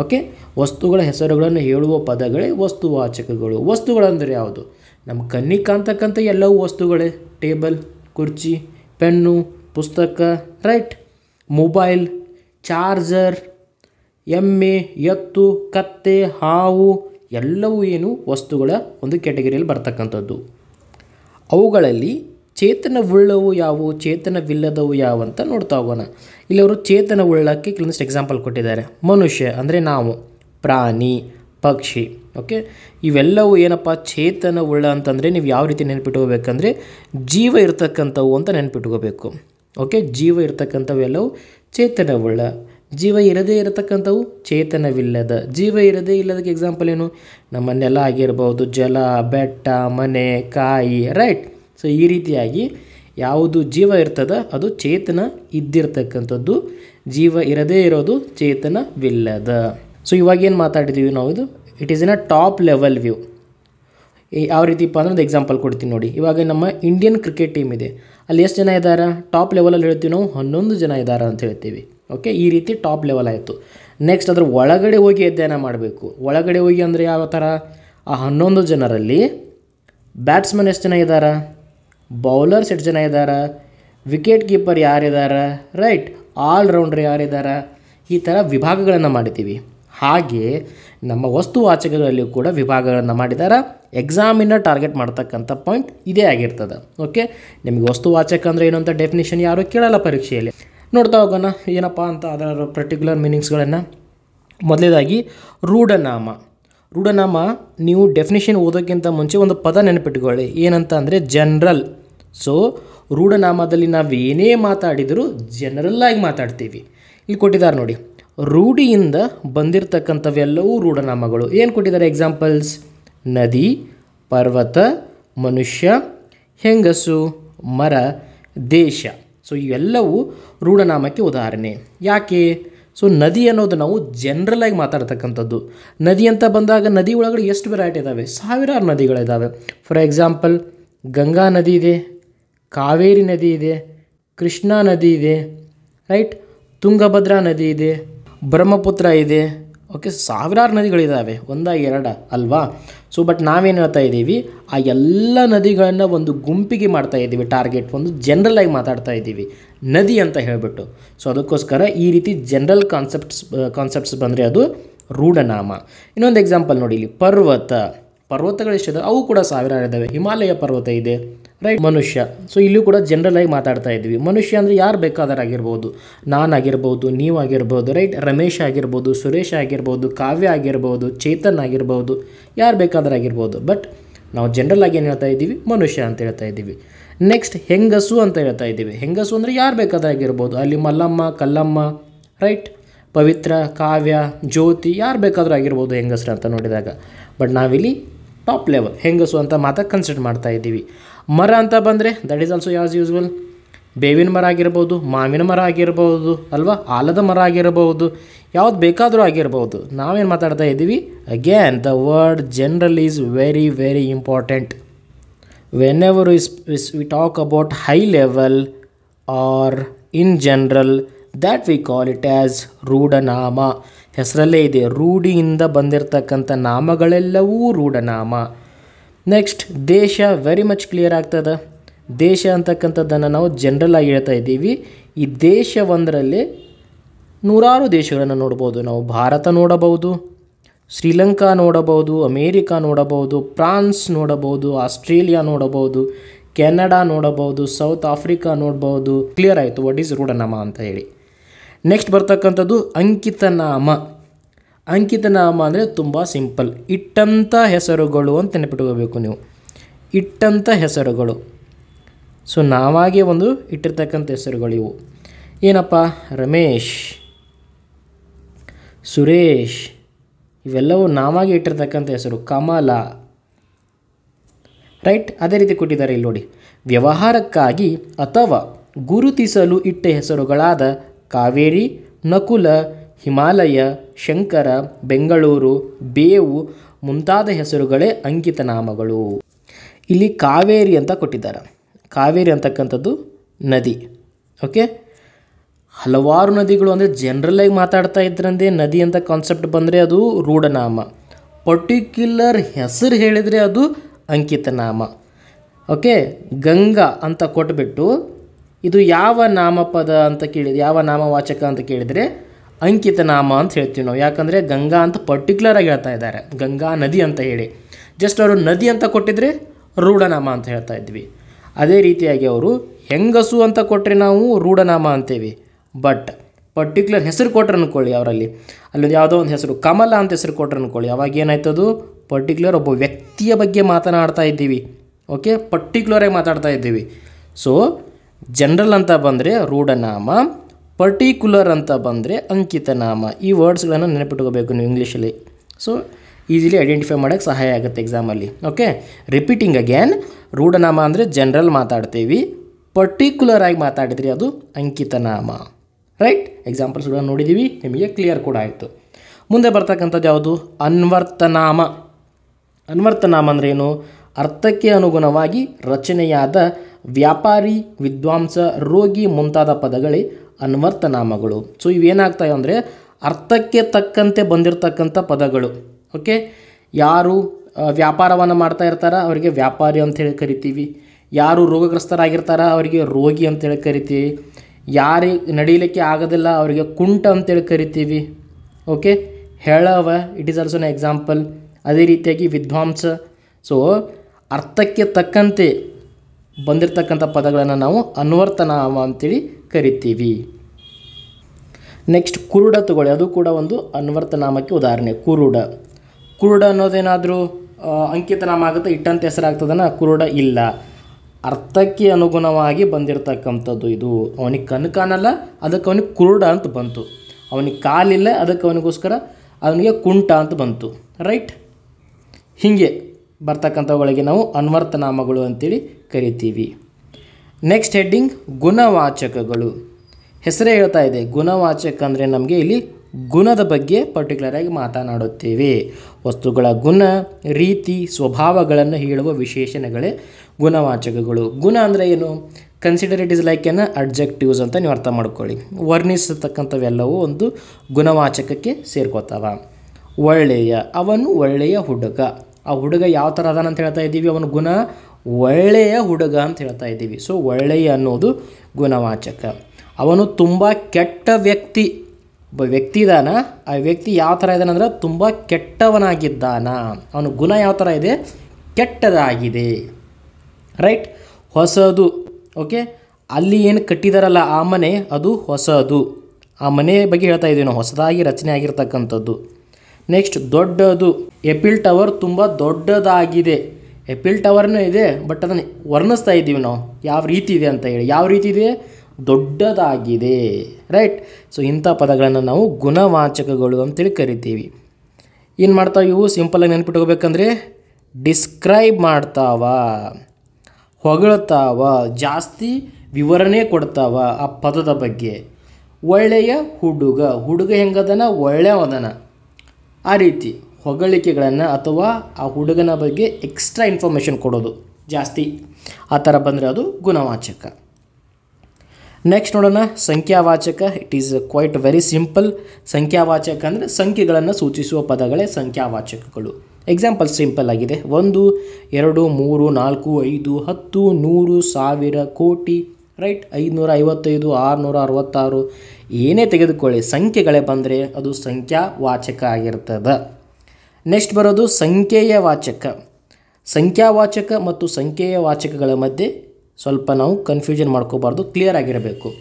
ಓಕೆ ವಸ್ತುಗಳ ಹೆಸರುಗಳನ್ನು ಹೇಳುವ ಪದಗಳೇ ವಸ್ತುವಾಚಕಗಳು ವಸ್ತುಗಳಂದರೆ ಯಾವುದು? ನಮ್ಮ ಕಣ್ಣಿಗೆ ಕಾಣ್ತಕ್ಕಂಥ ಎಲ್ಲವೂ ವಸ್ತುಗಳೇ. ಟೇಬಲ್, ಕುರ್ಚಿ, ಪೆನ್ನು, ಪುಸ್ತಕ ರೈಟ್ ಮೊಬೈಲ್, ಚಾರ್ಜರ್, ಎಮ್ಮೆ, ಎತ್ತು, ಕತ್ತೆ, ಹಾವು ಎಲ್ಲವೂ ಏನು ವಸ್ತುಗಳ ಒಂದು ಕ್ಯಾಟಗರಿಯಲ್ಲಿ ಬರ್ತಕ್ಕಂಥದ್ದು. ಅವುಗಳಲ್ಲಿ ಚೇತನವುಳ್ಳವು ಯಾವುವು, ಚೇತನವಿಲ್ಲದವು ಯಾವ ಅಂತ ನೋಡ್ತಾ ಹೋಗೋಣ. ಇಲ್ಲಿ ಅವರು ಚೇತನವುಳ್ಳಕ್ಕೆ ಕೆಲವೊಂದಿಷ್ಟು ಎಕ್ಸಾಂಪಲ್ ಕೊಟ್ಟಿದ್ದಾರೆ. ಮನುಷ್ಯ ಅಂದರೆ ನಾವು, ಪ್ರಾಣಿ, ಪಕ್ಷಿ ಓಕೆ ಇವೆಲ್ಲವೂ ಏನಪ್ಪ, ಚೇತನವುಳ್ಳ ಅಂತಂದರೆ ನೀವು ಯಾವ ರೀತಿ ನೆನ್ಪಿಟ್ಕೋಬೇಕಂದ್ರೆ ಜೀವ ಇರ್ತಕ್ಕಂಥವು ಅಂತ ನೆನ್ಪಿಟ್ಕೋಬೇಕು. ಓಕೆ ಜೀವ ಇರ್ತಕ್ಕಂಥವು ಎಲ್ಲವೂ ಚೇತನವುಳ್ಳ. ಜೀವ ಇರದೇ ಇರತಕ್ಕಂಥವು ಚೇತನವಿಲ್ಲದ. ಜೀವ ಇರದೇ ಇಲ್ಲದಕ್ಕೆ ಎಕ್ಸಾಂಪಲ್ ಏನು? ನಮ್ಮ ನೆಲ ಆಗಿರ್ಬೋದು, ಜಲ, ಬೆಟ್ಟ, ಮನೆ, ಕಾಯಿ ರೈಟ್ ಸೊ ಈ ರೀತಿಯಾಗಿ ಯಾವುದು ಜೀವ ಇರ್ತದ ಅದು ಚೇತನ ಇದ್ದಿರ್ತಕ್ಕಂಥದ್ದು. ಜೀವ ಇರದೇ ಇರೋದು ಚೇತನವಿಲ್ಲದ. ಸೊ ಇವಾಗ ಏನು ಮಾತಾಡಿದ್ದೀವಿ ನಾವು ಇದು? It is in a top level view ಯಾವ ರೀತಿಪ್ಪ ಅಂದ್ರೆ ಒಂದು ಎಕ್ಸಾಂಪಲ್ ಕೊಡ್ತೀನಿ ನೋಡಿ. ಇವಾಗ ನಮ್ಮ ಇಂಡಿಯನ್ ಕ್ರಿಕೆಟ್ ಟೀಮ್ ಇದೆ. ಅಲ್ಲಿ ಎಷ್ಟು ಜನ ಇದ್ದಾರೆ? ಟಾಪ್ ಲೆವೆಲಲ್ಲಿ ಹೇಳ್ತೀವಿ ನಾವು ಹನ್ನೊಂದು ಜನ ಇದ್ದಾರೆ ಅಂತ ಹೇಳ್ತೀವಿ. ಓಕೆ ಈ ರೀತಿ ಟಾಪ್ ಲೆವೆಲ್ ಆಯಿತು. ನೆಕ್ಸ್ಟ್ ಅದರ ಒಳಗಡೆ ಹೋಗಿ ಅಧ್ಯಯನ ಮಾಡಬೇಕು. ಒಳಗಡೆ ಹೋಗಿ ಅಂದರೆ ಯಾವ ಥರ ಆ ಹನ್ನೊಂದು ಜನರಲ್ಲಿ ಬ್ಯಾಟ್ಸ್ಮನ್ ಎಷ್ಟು ಜನ ಇದ್ದಾರೆ? ಬೌಲರ್ಸ್ ಎಷ್ಟು ಜನ ಇದ್ದಾರೆ ವಿಕೆಟ್ ಕೀಪರ್ ಯಾರಿದ್ದಾರೆ ರೈಟ್, ಆಲ್ರೌಂಡರ್ ಯಾರಿದ್ದಾರೆ ಈ ಥರ ವಿಭಾಗಗಳನ್ನು ಮಾಡಿದ್ದೀವಿ. ಹಾಗೆ ನಮ್ಮ ವಸ್ತು ವಸ್ತುವಾಚಕಗಳಲ್ಲಿ ಕೂಡ ವಿಭಾಗಗಳನ್ನು ಮಾಡಿದ್ದಾರೆ ಎಕ್ಸಾಮಿನ ಟಾರ್ಗೆಟ್ ಮಾಡ್ತಕ್ಕಂಥ ಪಾಯಿಂಟ್ ಇದೇ ಆಗಿರ್ತದೆ. ಓಕೆ ನಿಮಗೆ ವಸ್ತುವಾಚಕ ಅಂದರೆ ಏನು ಅಂತ ಡೆಫಿನೇಷನ್ ಯಾರೂ ಕೇಳಲ್ಲ ಪರೀಕ್ಷೆಯಲ್ಲಿ. ನೋಡ್ತಾ ಹೋಗೋಣ, ಏನಪ್ಪ ಅಂತ ಅದರ ಪರ್ಟಿಕ್ಯುಲರ್ ಮೀನಿಂಗ್ಸ್ಗಳನ್ನು ಮೊದಲೇದಾಗಿ, ರೂಢನಾಮ. ರೂಢನಾಮ, ನೀವು ಡೆಫಿನೇಷನ್ ಓದೋಕ್ಕಿಂತ ಮುಂಚೆ ಒಂದು ಪದ ನೆನಪಿಟ್ಕೊಳ್ಳಿ. ಏನಂತ ಅಂದರೆ ಜನರಲ್ ಸೊ ರೂಢನಾಮದಲ್ಲಿ ನಾವು ಏನೇ ಮಾತಾಡಿದರೂ ಜನರಲ್ಲಾಗಿ ಮಾತಾಡ್ತೀವಿ. ಇಲ್ಲಿ ಕೊಟ್ಟಿದ್ದಾರೆ ನೋಡಿ. ರೂಢಿಯಿಂದ ಬಂದಿರತಕ್ಕಂಥವೆಲ್ಲವೂ ರೂಢನಾಮಗಳು. ಏನು ಕೊಟ್ಟಿದ್ದಾರೆ ಎಕ್ಸಾಂಪಲ್ಸ್ ನದಿ, ಪರ್ವತ, ಮನುಷ್ಯ, ಹೆಂಗಸು, ಮರ, ದೇಶ. ಸೊ ಇವೆಲ್ಲವೂ ರೂಢನಾಮಕ್ಕೆ ಉದಾಹರಣೆ. ಯಾಕೆ? ಸೊ ನದಿ ಅನ್ನೋದು ನಾವು ಜನರಲಾಗಿ ಮಾತಾಡ್ತಕ್ಕಂಥದ್ದು. ನದಿ ಅಂತ ಬಂದಾಗ ನದಿ ಒಳಗಡೆ ಎಷ್ಟು ವೆರೈಟಿ ಇದ್ದಾವೆ ಸಾವಿರಾರು ನದಿಗಳಿದ್ದಾವೆ ಫಾರ್ ಎಕ್ಸಾಂಪಲ್ ಗಂಗಾ ನದಿ ಇದೆ ಕಾವೇರಿ ನದಿ ಇದೆ, ಕೃಷ್ಣಾ ನದಿ ಇದೆ ರೈಟ್ ತುಂಗಭದ್ರಾ ನದಿ ಇದೆ, ಬ್ರಹ್ಮಪುತ್ರ ಇದೆ. ಓಕೆ ಸಾವಿರಾರು ನದಿಗಳಿದ್ದಾವೆ ಒಂದ ಎರಡ ಅಲ್ವಾ? ಸೊ ಬಟ್ ನಾವೇನು ಹೇಳ್ತಾ ಇದ್ದೀವಿ, ಆ ಎಲ್ಲ ನದಿಗಳನ್ನು ಒಂದು ಗುಂಪಿಗೆ ಮಾಡ್ತಾ ಇದ್ದೀವಿ ಟಾರ್ಗೆಟ್ ಒಂದು ಜನರಲಾಗಿ ಮಾತಾಡ್ತಾ ಇದ್ದೀವಿ, ನದಿ ಅಂತ ಹೇಳಿಬಿಟ್ಟು. ಸೊ ಅದಕ್ಕೋಸ್ಕರ ಈ ರೀತಿ ಜನರಲ್ ಕಾನ್ಸೆಪ್ಟ್ಸ್ ಕಾನ್ಸೆಪ್ಟ್ಸ್ ಬಂದರೆ ಅದು ರೂಢನಾಮ. ಇನ್ನೊಂದು ಎಕ್ಸಾಂಪಲ್ ನೋಡಿ ಇಲ್ಲಿ, ಪರ್ವತ. ಪರ್ವತಗಳು ಎಷ್ಟಿದೆ ಅವು ಕೂಡ ಸಾವಿರಾರು ಇದ್ದಾವೆ ಹಿಮಾಲಯ ಪರ್ವತ ಇದೆ. ರೈಟ್ ಮನುಷ್ಯ. ಸೊ ಇಲ್ಲೂ ಕೂಡ ಜನರಲ್ ಆಗಿ ಮಾತಾಡ್ತಾ ಇದ್ವಿ. ಮನುಷ್ಯ ಅಂದರೆ ಯಾರು ಬೇಕಾದರಾಗಿರ್ಬೋದು? ನಾನಾಗಿರ್ಬೋದು, ನೀವಾಗಿರ್ಬೋದು ರೈಟ್ ರಮೇಶ್ ಆಗಿರ್ಬೋದು, ಸುರೇಶ್ ಆಗಿರ್ಬೋದು, ಕಾವ್ಯ ಆಗಿರ್ಬೋದು, ಚೇತನ್ ಆಗಿರ್ಬೋದು, ಯಾರು ಬೇಕಾದರಾಗಿರ್ಬೋದು. ಬಟ್ ನಾವು ಜನರಲ್ ಆಗಿ ಏನು ಹೇಳ್ತಾ ಇದ್ದೀವಿ? ಮನುಷ್ಯ ಅಂತ ಹೇಳ್ತಾ ಇದ್ದೀವಿ. ನೆಕ್ಸ್ಟ್ ಹೆಂಗಸು ಅಂತ ಹೇಳ್ತಾ ಇದ್ದೀವಿ. ಹೆಂಗಸು ಅಂದರೆ ಯಾರು ಬೇಕಾದರಾಗಿರ್ಬೋದು? ಅಲ್ಲಿ ಮಲ್ಲಮ್ಮ, ಕಲ್ಲಮ್ಮ ರೈಟ್ ಪವಿತ್ರ, ಕಾವ್ಯ, ಜ್ಯೋತಿ, ಯಾರು ಬೇಕಾದರೂ ಆಗಿರ್ಬೋದು ಹೆಂಗಸ್ರು ಅಂತ ನೋಡಿದಾಗ. ಬಟ್ ನಾವಿಲ್ಲಿ ಟಾಪ್ ಲೆವೆಲ್ ಹೆಂಗಸು ಅಂತ ಮಾತ್ರ ಕನ್ಸಿಡರ್ ಮಾಡ್ತಾ ಇದ್ದೀವಿ. ಮರ ಅಂತ ಬಂದರೆ that is also as usual ಬೇವಿನ ಮರ ಆಗಿರ್ಬೋದು, ಮಾವಿನ ಮರ ಆಗಿರ್ಬೋದು, ಅಲ್ವಾ? ಆಲದ ಮರ ಆಗಿರ್ಬೋದು, ಯಾವ್ದು ಬೇಕಾದರೂ ಆಗಿರ್ಬೋದು. ನಾವೇನು ಮಾತಾಡ್ತಾ ಇದ್ದೀವಿ? Again the word general is very very important whenever is is we talk about high level are in in that we call it as ರೂಢನಾಮ ಹೆಸರಲ್ಲೇ ಇದೆ, ರೂಢಿಯಿಂದ ಬಂದಿರತಕ್ಕಂಥ ನಾಮಗಳೆಲ್ಲವೂ ರೂಢನಾಮ. ನೆಕ್ಸ್ಟ್ ದೇಶ ವೆರಿ ಮಚ್ ಕ್ಲಿಯರ್ ಆಗ್ತದೆ? ದೇಶ ಅಂತಕ್ಕಂಥದ್ದನ್ನು ನಾವು ಜನರಲ್ ಆಗಿ ಹೇಳ್ತಾ ಇದ್ದೀವಿ. ಈ ದೇಶ ಒಂದರಲ್ಲಿ ನೂರಾರು ದೇಶಗಳನ್ನು ನೋಡ್ಬೋದು ನಾವು. ಭಾರತ ನೋಡಬಹುದು, ಶ್ರೀಲಂಕಾ ನೋಡಬಹುದು, ಅಮೇರಿಕಾ ನೋಡಬಹುದು, ಫ್ರಾನ್ಸ್ ನೋಡಬಹುದು, ಆಸ್ಟ್ರೇಲಿಯಾ ನೋಡಬಹುದು, ಕೆನಡಾ ನೋಡಬಹುದು, ಸೌತ್ ಆಫ್ರಿಕಾ ನೋಡ್ಬೋದು. ಕ್ಲಿಯರ್ ಆಯಿತು. ವಾಟ್ ಈಸ್ ರೂಢನಾಮ ಅಂತ ಹೇಳಿ. ನೆಕ್ಸ್ಟ್ ಬರ್ತಕ್ಕಂಥದ್ದು ಅಂಕಿತನಾಮ. ಅಂಕಿತನಾಮ ಅಂದರೆ ತುಂಬ ಸಿಂಪಲ್ ಇಟ್ಟಂಥ ಹೆಸರುಗಳು ಅಂತ ನೆನಪಿಟ್ಕೋಬೇಕು ನೀವು. ಇಟ್ಟಂಥ ಹೆಸರುಗಳು. ಸೊ ನಾವಾಗೇ ಒಂದು ಇಟ್ಟಿರ್ತಕ್ಕಂಥ ಹೆಸರುಗಳು ಇವು. ಏನಪ್ಪ? ರಮೇಶ್, ಸುರೇಶ್, ಇವೆಲ್ಲವೂ ನಾವಾಗಿ ಇಟ್ಟಿರ್ತಕ್ಕಂಥ ಹೆಸರು. ಕಮಲ. ರೈಟ್ ಅದೇ ರೀತಿ ಕೊಟ್ಟಿದ್ದಾರೆ ಇಲ್ಲಿ ನೋಡಿ. ವ್ಯವಹಾರಕ್ಕಾಗಿ ಅಥವಾ ಗುರುತಿಸಲು ಇಟ್ಟ ಹೆಸರುಗಳಾದ ಕಾವೇರಿ, ನಕುಲ, ಹಿಮಾಲಯ, ಶಂಕರ, ಬೆಂಗಳೂರು, ಬೇವು ಮುಂತಾದ ಹೆಸರುಗಳೇ ಅಂಕಿತ ನಾಮಗಳು. ಇಲ್ಲಿ ಕಾವೇರಿ ಅಂತ ಕೊಟ್ಟಿದ್ದಾರೆ. ಕಾವೇರಿ ಅಂತಕ್ಕಂಥದ್ದು ನದಿ. ಓಕೆ? ಹಲವಾರು ನದಿಗಳು ಅಂದರೆ ಜನರಲಾಗಿ ಮಾತಾಡ್ತಾ ಇದ್ರಂದೆ ನದಿ ಅಂತ ಕಾನ್ಸೆಪ್ಟ್ ಬಂದರೆ ಅದು ರೂಢನಾಮ. ಪರ್ಟಿಕ್ಯುಲರ್ ಹೆಸರು ಹೇಳಿದರೆ ಅದು ಅಂಕಿತನಾಮ ಓಕೆ? ಗಂಗಾ ಅಂತ ಕೊಟ್ಬಿಟ್ಟು ಇದು ಯಾವ ನಾಮಪದ ಅಂತ ಕೇಳಿದ ಯಾವ ನಾಮವಾಚಕ ಅಂತ ಕೇಳಿದರೆ ಅಂಕಿತ ನಾಮ ಅಂತ ಹೇಳ್ತೀವಿ ನಾವು. ಯಾಕಂದರೆ ಗಂಗಾ ಅಂತ ಪರ್ಟಿಕ್ಯುಲರ್ ಆಗಿ ಹೇಳ್ತಾ ಇದ್ದಾರೆ. ಗಂಗಾ ನದಿ ಅಂತ ಹೇಳಿ. ಜಸ್ಟ್ ಅವರು ನದಿ ಅಂತ ಕೊಟ್ಟಿದ್ರೆ ರೂಢನಾಮ ಅಂತ ಹೇಳ್ತಾ ಇದ್ವಿ. ಅದೇ ರೀತಿಯಾಗಿ ಅವರು ಹೆಂಗಸು ಅಂತ ಕೊಟ್ಟರೆ ನಾವು ರೂಢನಾಮ ಅಂತೇವಿ. ಬಟ್ ಪರ್ಟಿಕ್ಯುಲರ್ ಹೆಸರು ಕೊಟ್ರೆ ಅಂದ್ಕೊಳ್ಳಿ ಅವರಲ್ಲಿ. ಅಲ್ಲೊಂದು ಯಾವುದೋ ಒಂದು ಹೆಸರು, ಕಮಲ ಅಂತ ಹೆಸರು ಕೊಟ್ರೆ ಅಂದ್ಕೊಳ್ಳಿ ಅವಾಗ ಏನಾಯ್ತದು? ಪರ್ಟಿಕ್ಯುಲರ್ ಒಬ್ಬ ವ್ಯಕ್ತಿಯ ಬಗ್ಗೆ ಮಾತನಾಡ್ತಾ ಇದ್ದೀವಿ. ಓಕೆ ಪರ್ಟಿಕ್ಯುಲರಾಗಿ ಮಾತಾಡ್ತಾ ಇದ್ದೀವಿ. ಸೊ ಜನರಲ್ ಅಂತ ಬಂದರೆ ರೂಢನಾಮ ಪರ್ಟಿಕ್ಯುಲರ್ ಅಂತ ಬಂದರೆ ಅಂಕಿತನಾಮ. ಈ ವರ್ಡ್ಸ್ಗಳನ್ನು ನೆನಪಿಟ್ಕೋಬೇಕು ನೀವು ಇಂಗ್ಲೀಷಲ್ಲಿ ಸೊ ಈಸಿಲಿ ಐಡೆಂಟಿಫೈ ಮಾಡೋಕ್ಕೆ ಸಹಾಯ ಆಗುತ್ತೆ ಎಕ್ಸಾಮಲ್ಲಿ ಓಕೆ ರಿಪೀಟಿಂಗ್ ಅಗೇನ್ ರೂಢನಾಮ ಅಂದರೆ ಜನರಲ್ ಮಾತಾಡ್ತೀವಿ. ಪರ್ಟಿಕ್ಯುಲರ್ ಆಗಿ ಮಾತಾಡಿದ್ರಿ ಅದು ಅಂಕಿತನಾಮ. ರೈಟ್ ಎಕ್ಸಾಂಪಲ್ಸ್ ಕೂಡ ನೋಡಿದ್ದೀವಿ ನಿಮಗೆ ಕ್ಲಿಯರ್ ಕೂಡ ಆಯಿತು. ಮುಂದೆ ಬರ್ತಕ್ಕಂಥದ್ದು ಯಾವುದು? ಅನ್ವರ್ತನಾಮ. ಅನ್ವರ್ತನಾಮ ಅಂದ್ರೇನು ಅರ್ಥಕ್ಕೆ ಅನುಗುಣವಾಗಿ ರಚನೆಯಾದ ವ್ಯಾಪಾರಿ, ವಿದ್ವಾಂಸ, ರೋಗಿ ಮುಂತಾದ ಪದಗಳೇ ಅನ್ವರ್ತನಾಮಗಳು. ಸೊ ಇವೇನಾಗ್ತವೆ ಅಂದರೆ ಅರ್ಥಕ್ಕೆ ತಕ್ಕಂತೆ ಬಂದಿರತಕ್ಕಂಥ ಪದಗಳು. ಓಕೆ ಯಾರು ವ್ಯಾಪಾರವನ್ನು ಮಾಡ್ತಾ ಇರ್ತಾರ, ಅವರಿಗೆ ವ್ಯಾಪಾರಿ ಅಂತೇಳಿ ಕರಿತೀವಿ. ಯಾರು ರೋಗಗ್ರಸ್ತರಾಗಿರ್ತಾರ, ಅವರಿಗೆ ರೋಗಿ ಅಂತೇಳಿ ಕರಿತೀವಿ. ಯಾರಿಗೆ ನಡೀಲಿಕ್ಕೆ ಆಗೋದಿಲ್ಲ, ಅವರಿಗೆ ಕುಂಟ ಅಂತೇಳಿ ಕರಿತೀವಿ. Okay ಹೇಳವ it is also an example ಅದೇ ರೀತಿಯಾಗಿ ವಿದ್ವಾಂಸ. ಸೊ ಅರ್ಥಕ್ಕೆ ತಕ್ಕಂತೆ ಬಂದಿರತಕ್ಕಂಥ ಪದಗಳನ್ನು ನಾವು ಅನ್ವರ್ತನಾಮ ಅಂತೇಳಿ ಕರಿತೀವಿ. ನೆಕ್ಸ್ಟ್ ಕುರುಡ ತಗೊಳ್ಳಿ. ಅದು ಕೂಡ ಒಂದು ಅನ್ವರ್ತನಾಮಕ್ಕೆ ಉದಾಹರಣೆ. ಕುರುಡ. ಕುರುಡ ಅನ್ನೋದೇನಾದರೂ ಅಂಕಿತನಾಮ ಆಗುತ್ತೆ, ಇಟ್ಟಂತ ಹೆಸರಾಗ್ತದನ ಕುರುಡ ಇಲ್ಲ. ಅರ್ಥಕ್ಕೆ ಅನುಗುಣವಾಗಿ ಬಂದಿರತಕ್ಕಂಥದ್ದು ಇದು. ಅವನಿಗೆ ಕಣ್ಣು ಕಾಣಲ್ಲ, ಅದಕ್ಕೆ ಅವನಿಗೆ ಕುರುಡ ಅಂತ ಬಂತು. ಅವನಿಗೆ ಕಾಲಿಲ್ಲ, ಅದಕ್ಕೆ ಅವನಿಗೋಸ್ಕರ ಅವನಿಗೆ ಕುಂಟ ಅಂತ ಬಂತು. ರೈಟ್ ಹೀಗೆ ಬರ್ತಕ್ಕಂಥವುಗಳಿಗೆ ನಾವು ಅನ್ವರ್ತನಾಮಗಳು ಅಂತೇಳಿ ಕರಿತೀವಿ. ನೆಕ್ಸ್ಟ್ ಹೆಡ್ಡಿಂಗ್ ಗುಣವಾಚಕಗಳು. ಹೆಸರೇ ಹೇಳ್ತಾ ಇದೆ, ಗುಣವಾಚಕ ಅಂದರೆ ನಮಗೆ ಇಲ್ಲಿ ಗುಣದ ಬಗ್ಗೆ ಪರ್ಟಿಕ್ಯುಲರಾಗಿ ಮಾತನಾಡುತ್ತೇವೆ. ವಸ್ತುಗಳ ಗುಣ, ರೀತಿ, ಸ್ವಭಾವಗಳನ್ನು ಹೇಳುವ ವಿಶೇಷಣಗಳೇ ಗುಣವಾಚಕಗಳು. ಗುಣ ಅಂದರೆ ಏನು? Consider it is like an adjectives ಅಂತ ನೀವು ಅರ್ಥ ಮಾಡ್ಕೊಳ್ಳಿ. ವರ್ಣಿಸತಕ್ಕಂಥವೆಲ್ಲವೂ ಒಂದು ಗುಣವಾಚಕಕ್ಕೆ ಸೇರ್ಕೋತಾವ. ಒಳ್ಳೆಯ, ಅವನು ಒಳ್ಳೆಯ ಹುಡುಗ. ಆ ಹುಡುಗ ಯಾವ ಥರ ಅದಾನಂತ ಹೇಳ್ತಾ ಇದ್ದೀವಿ? ಅವನ ಗುಣ ಒಳ್ಳೆಯ ಹುಡುಗ ಅಂತ ಹೇಳ್ತಾ ಇದ್ದೀವಿ. ಸೊ ಒಳ್ಳೆಯ ಅನ್ನೋದು ಗುಣವಾಚಕ. ಅವನು ತುಂಬ ಕೆಟ್ಟ ವ್ಯಕ್ತಿ ಒಬ್ಬ ವ್ಯಕ್ತಿ ಇದಾನ? ಆ ವ್ಯಕ್ತಿ ಯಾವ ಥರ ಇದ್ದಾನೆ ಅಂದ್ರೆ ತುಂಬ ಕೆಟ್ಟವನಾಗಿದ್ದಾನ. ಅವನ ಗುಣ ಯಾವ ಥರ ಇದೆ? ಕೆಟ್ಟದಾಗಿದೆ. ರೈಟ್ ಹೊಸದು. ಓಕೆ ಅಲ್ಲಿ ಏನು ಕಟ್ಟಿದಾರಲ್ಲ ಆ ಮನೆ, ಅದು ಹೊಸದು. ಆ ಮನೆ ಬಗ್ಗೆ ಹೇಳ್ತಾ ಇದ್ದೀವಿ ನಾವು, ಹೊಸದಾಗಿ ರಚನೆ ಆಗಿರ್ತಕ್ಕಂಥದ್ದು. ನೆಕ್ಸ್ಟ್ ದೊಡ್ಡದು. ಎಪಿಲ್ ಟವರ್ ತುಂಬ ದೊಡ್ಡದಾಗಿದೆ. ಎಪಿಲ್ ಟವರ್ನೂ ಇದೆ ಬಟ್ ಅದನ್ನು ವರ್ಣಿಸ್ತಾ ಇದ್ದೀವಿ ನಾವು. ಯಾವ ರೀತಿ ಇದೆ ಅಂತ ಹೇಳಿ. ಯಾವ ರೀತಿ ಇದೆ? ದೊಡ್ಡದಾಗಿದೆ ರೈಟ್ ಸೊ ಇಂಥ ಪದಗಳನ್ನು ನಾವು ಗುಣವಾಚಕಗಳು ಅಂತೇಳಿ ಕರಿತೀವಿ. ಏನು ಮಾಡ್ತಾವೆ ಇವು? ಸಿಂಪಲಾಗಿ ನೆನ್ಪಿಟ್ಕೋಬೇಕಂದ್ರೆ ಡಿಸ್ಕ್ರೈಬ್ ಮಾಡ್ತಾವ, ಹೊಗಳ್ತಾವ, ಜಾಸ್ತಿ ವಿವರಣೆ ಕೊಡ್ತಾವ ಆ ಪದದ ಬಗ್ಗೆ. ಒಳ್ಳೆಯ ಹುಡುಗ. ಹುಡುಗ ಹೆಂಗದನ? ಒಳ್ಳೆಯವದನ ಆ ರೀತಿ. ಹೊಗಳಿಕೆಗಳನ್ನು ಅಥವಾ ಆ ಹುಡುಗನ ಬಗ್ಗೆ ಎಕ್ಸ್ಟ್ರಾ ಇನ್ಫಾರ್ಮೇಷನ್ ಕೊಡೋದು ಜಾಸ್ತಿ. ಆ ಥರ ಬಂದರೆ ಅದು ಗುಣವಾಚಕ. ನೆಕ್ಸ್ಟ್ ನೋಡೋಣ, ಸಂಖ್ಯಾವಾಚಕ. It is quite very simple ಸಂಖ್ಯಾವಾಚಕ ಅಂದರೆ ಸಂಖ್ಯೆಗಳನ್ನು ಸೂಚಿಸುವ ಪದಗಳೇ ಸಂಖ್ಯಾವಾಚಕಗಳು. ಎಕ್ಸಾಂಪಲ್ ಸಿಂಪಲ್ ಆಗಿದೆ. ಒಂದು, ಎರಡು, ಮೂರು, ನಾಲ್ಕು, ಐದು, ಹತ್ತು, ನೂರು, ಸಾವಿರ, ಕೋಟಿ ರೈಟ್ ಐದುನೂರ ಐವತ್ತೈದು, ಆರುನೂರ ಅರವತ್ತಾರು. ಏನೇ ತೆಗೆದುಕೊಳ್ಳಿ, ಸಂಖ್ಯೆಗಳೇ ಬಂದರೆ ಅದು ಸಂಖ್ಯಾವಾಚಕ ಆಗಿರ್ತದೆ. ನೆಕ್ಸ್ಟ್ ಬರೋದು ಸಂಖ್ಯೆಯ ವಾಚಕ ಸಂಖ್ಯಾವಾಚಕ ಮತ್ತು ಸಂಖ್ಯೆಯ ವಾಚಕಗಳ ಮಧ್ಯೆ ಸ್ವಲ್ಪ ನಾವು ಕನ್ಫ್ಯೂಷನ್ ಮಾಡ್ಕೋಬಾರ್ದು ಕ್ಲಿಯರ್ ಆಗಿರಬೇಕು.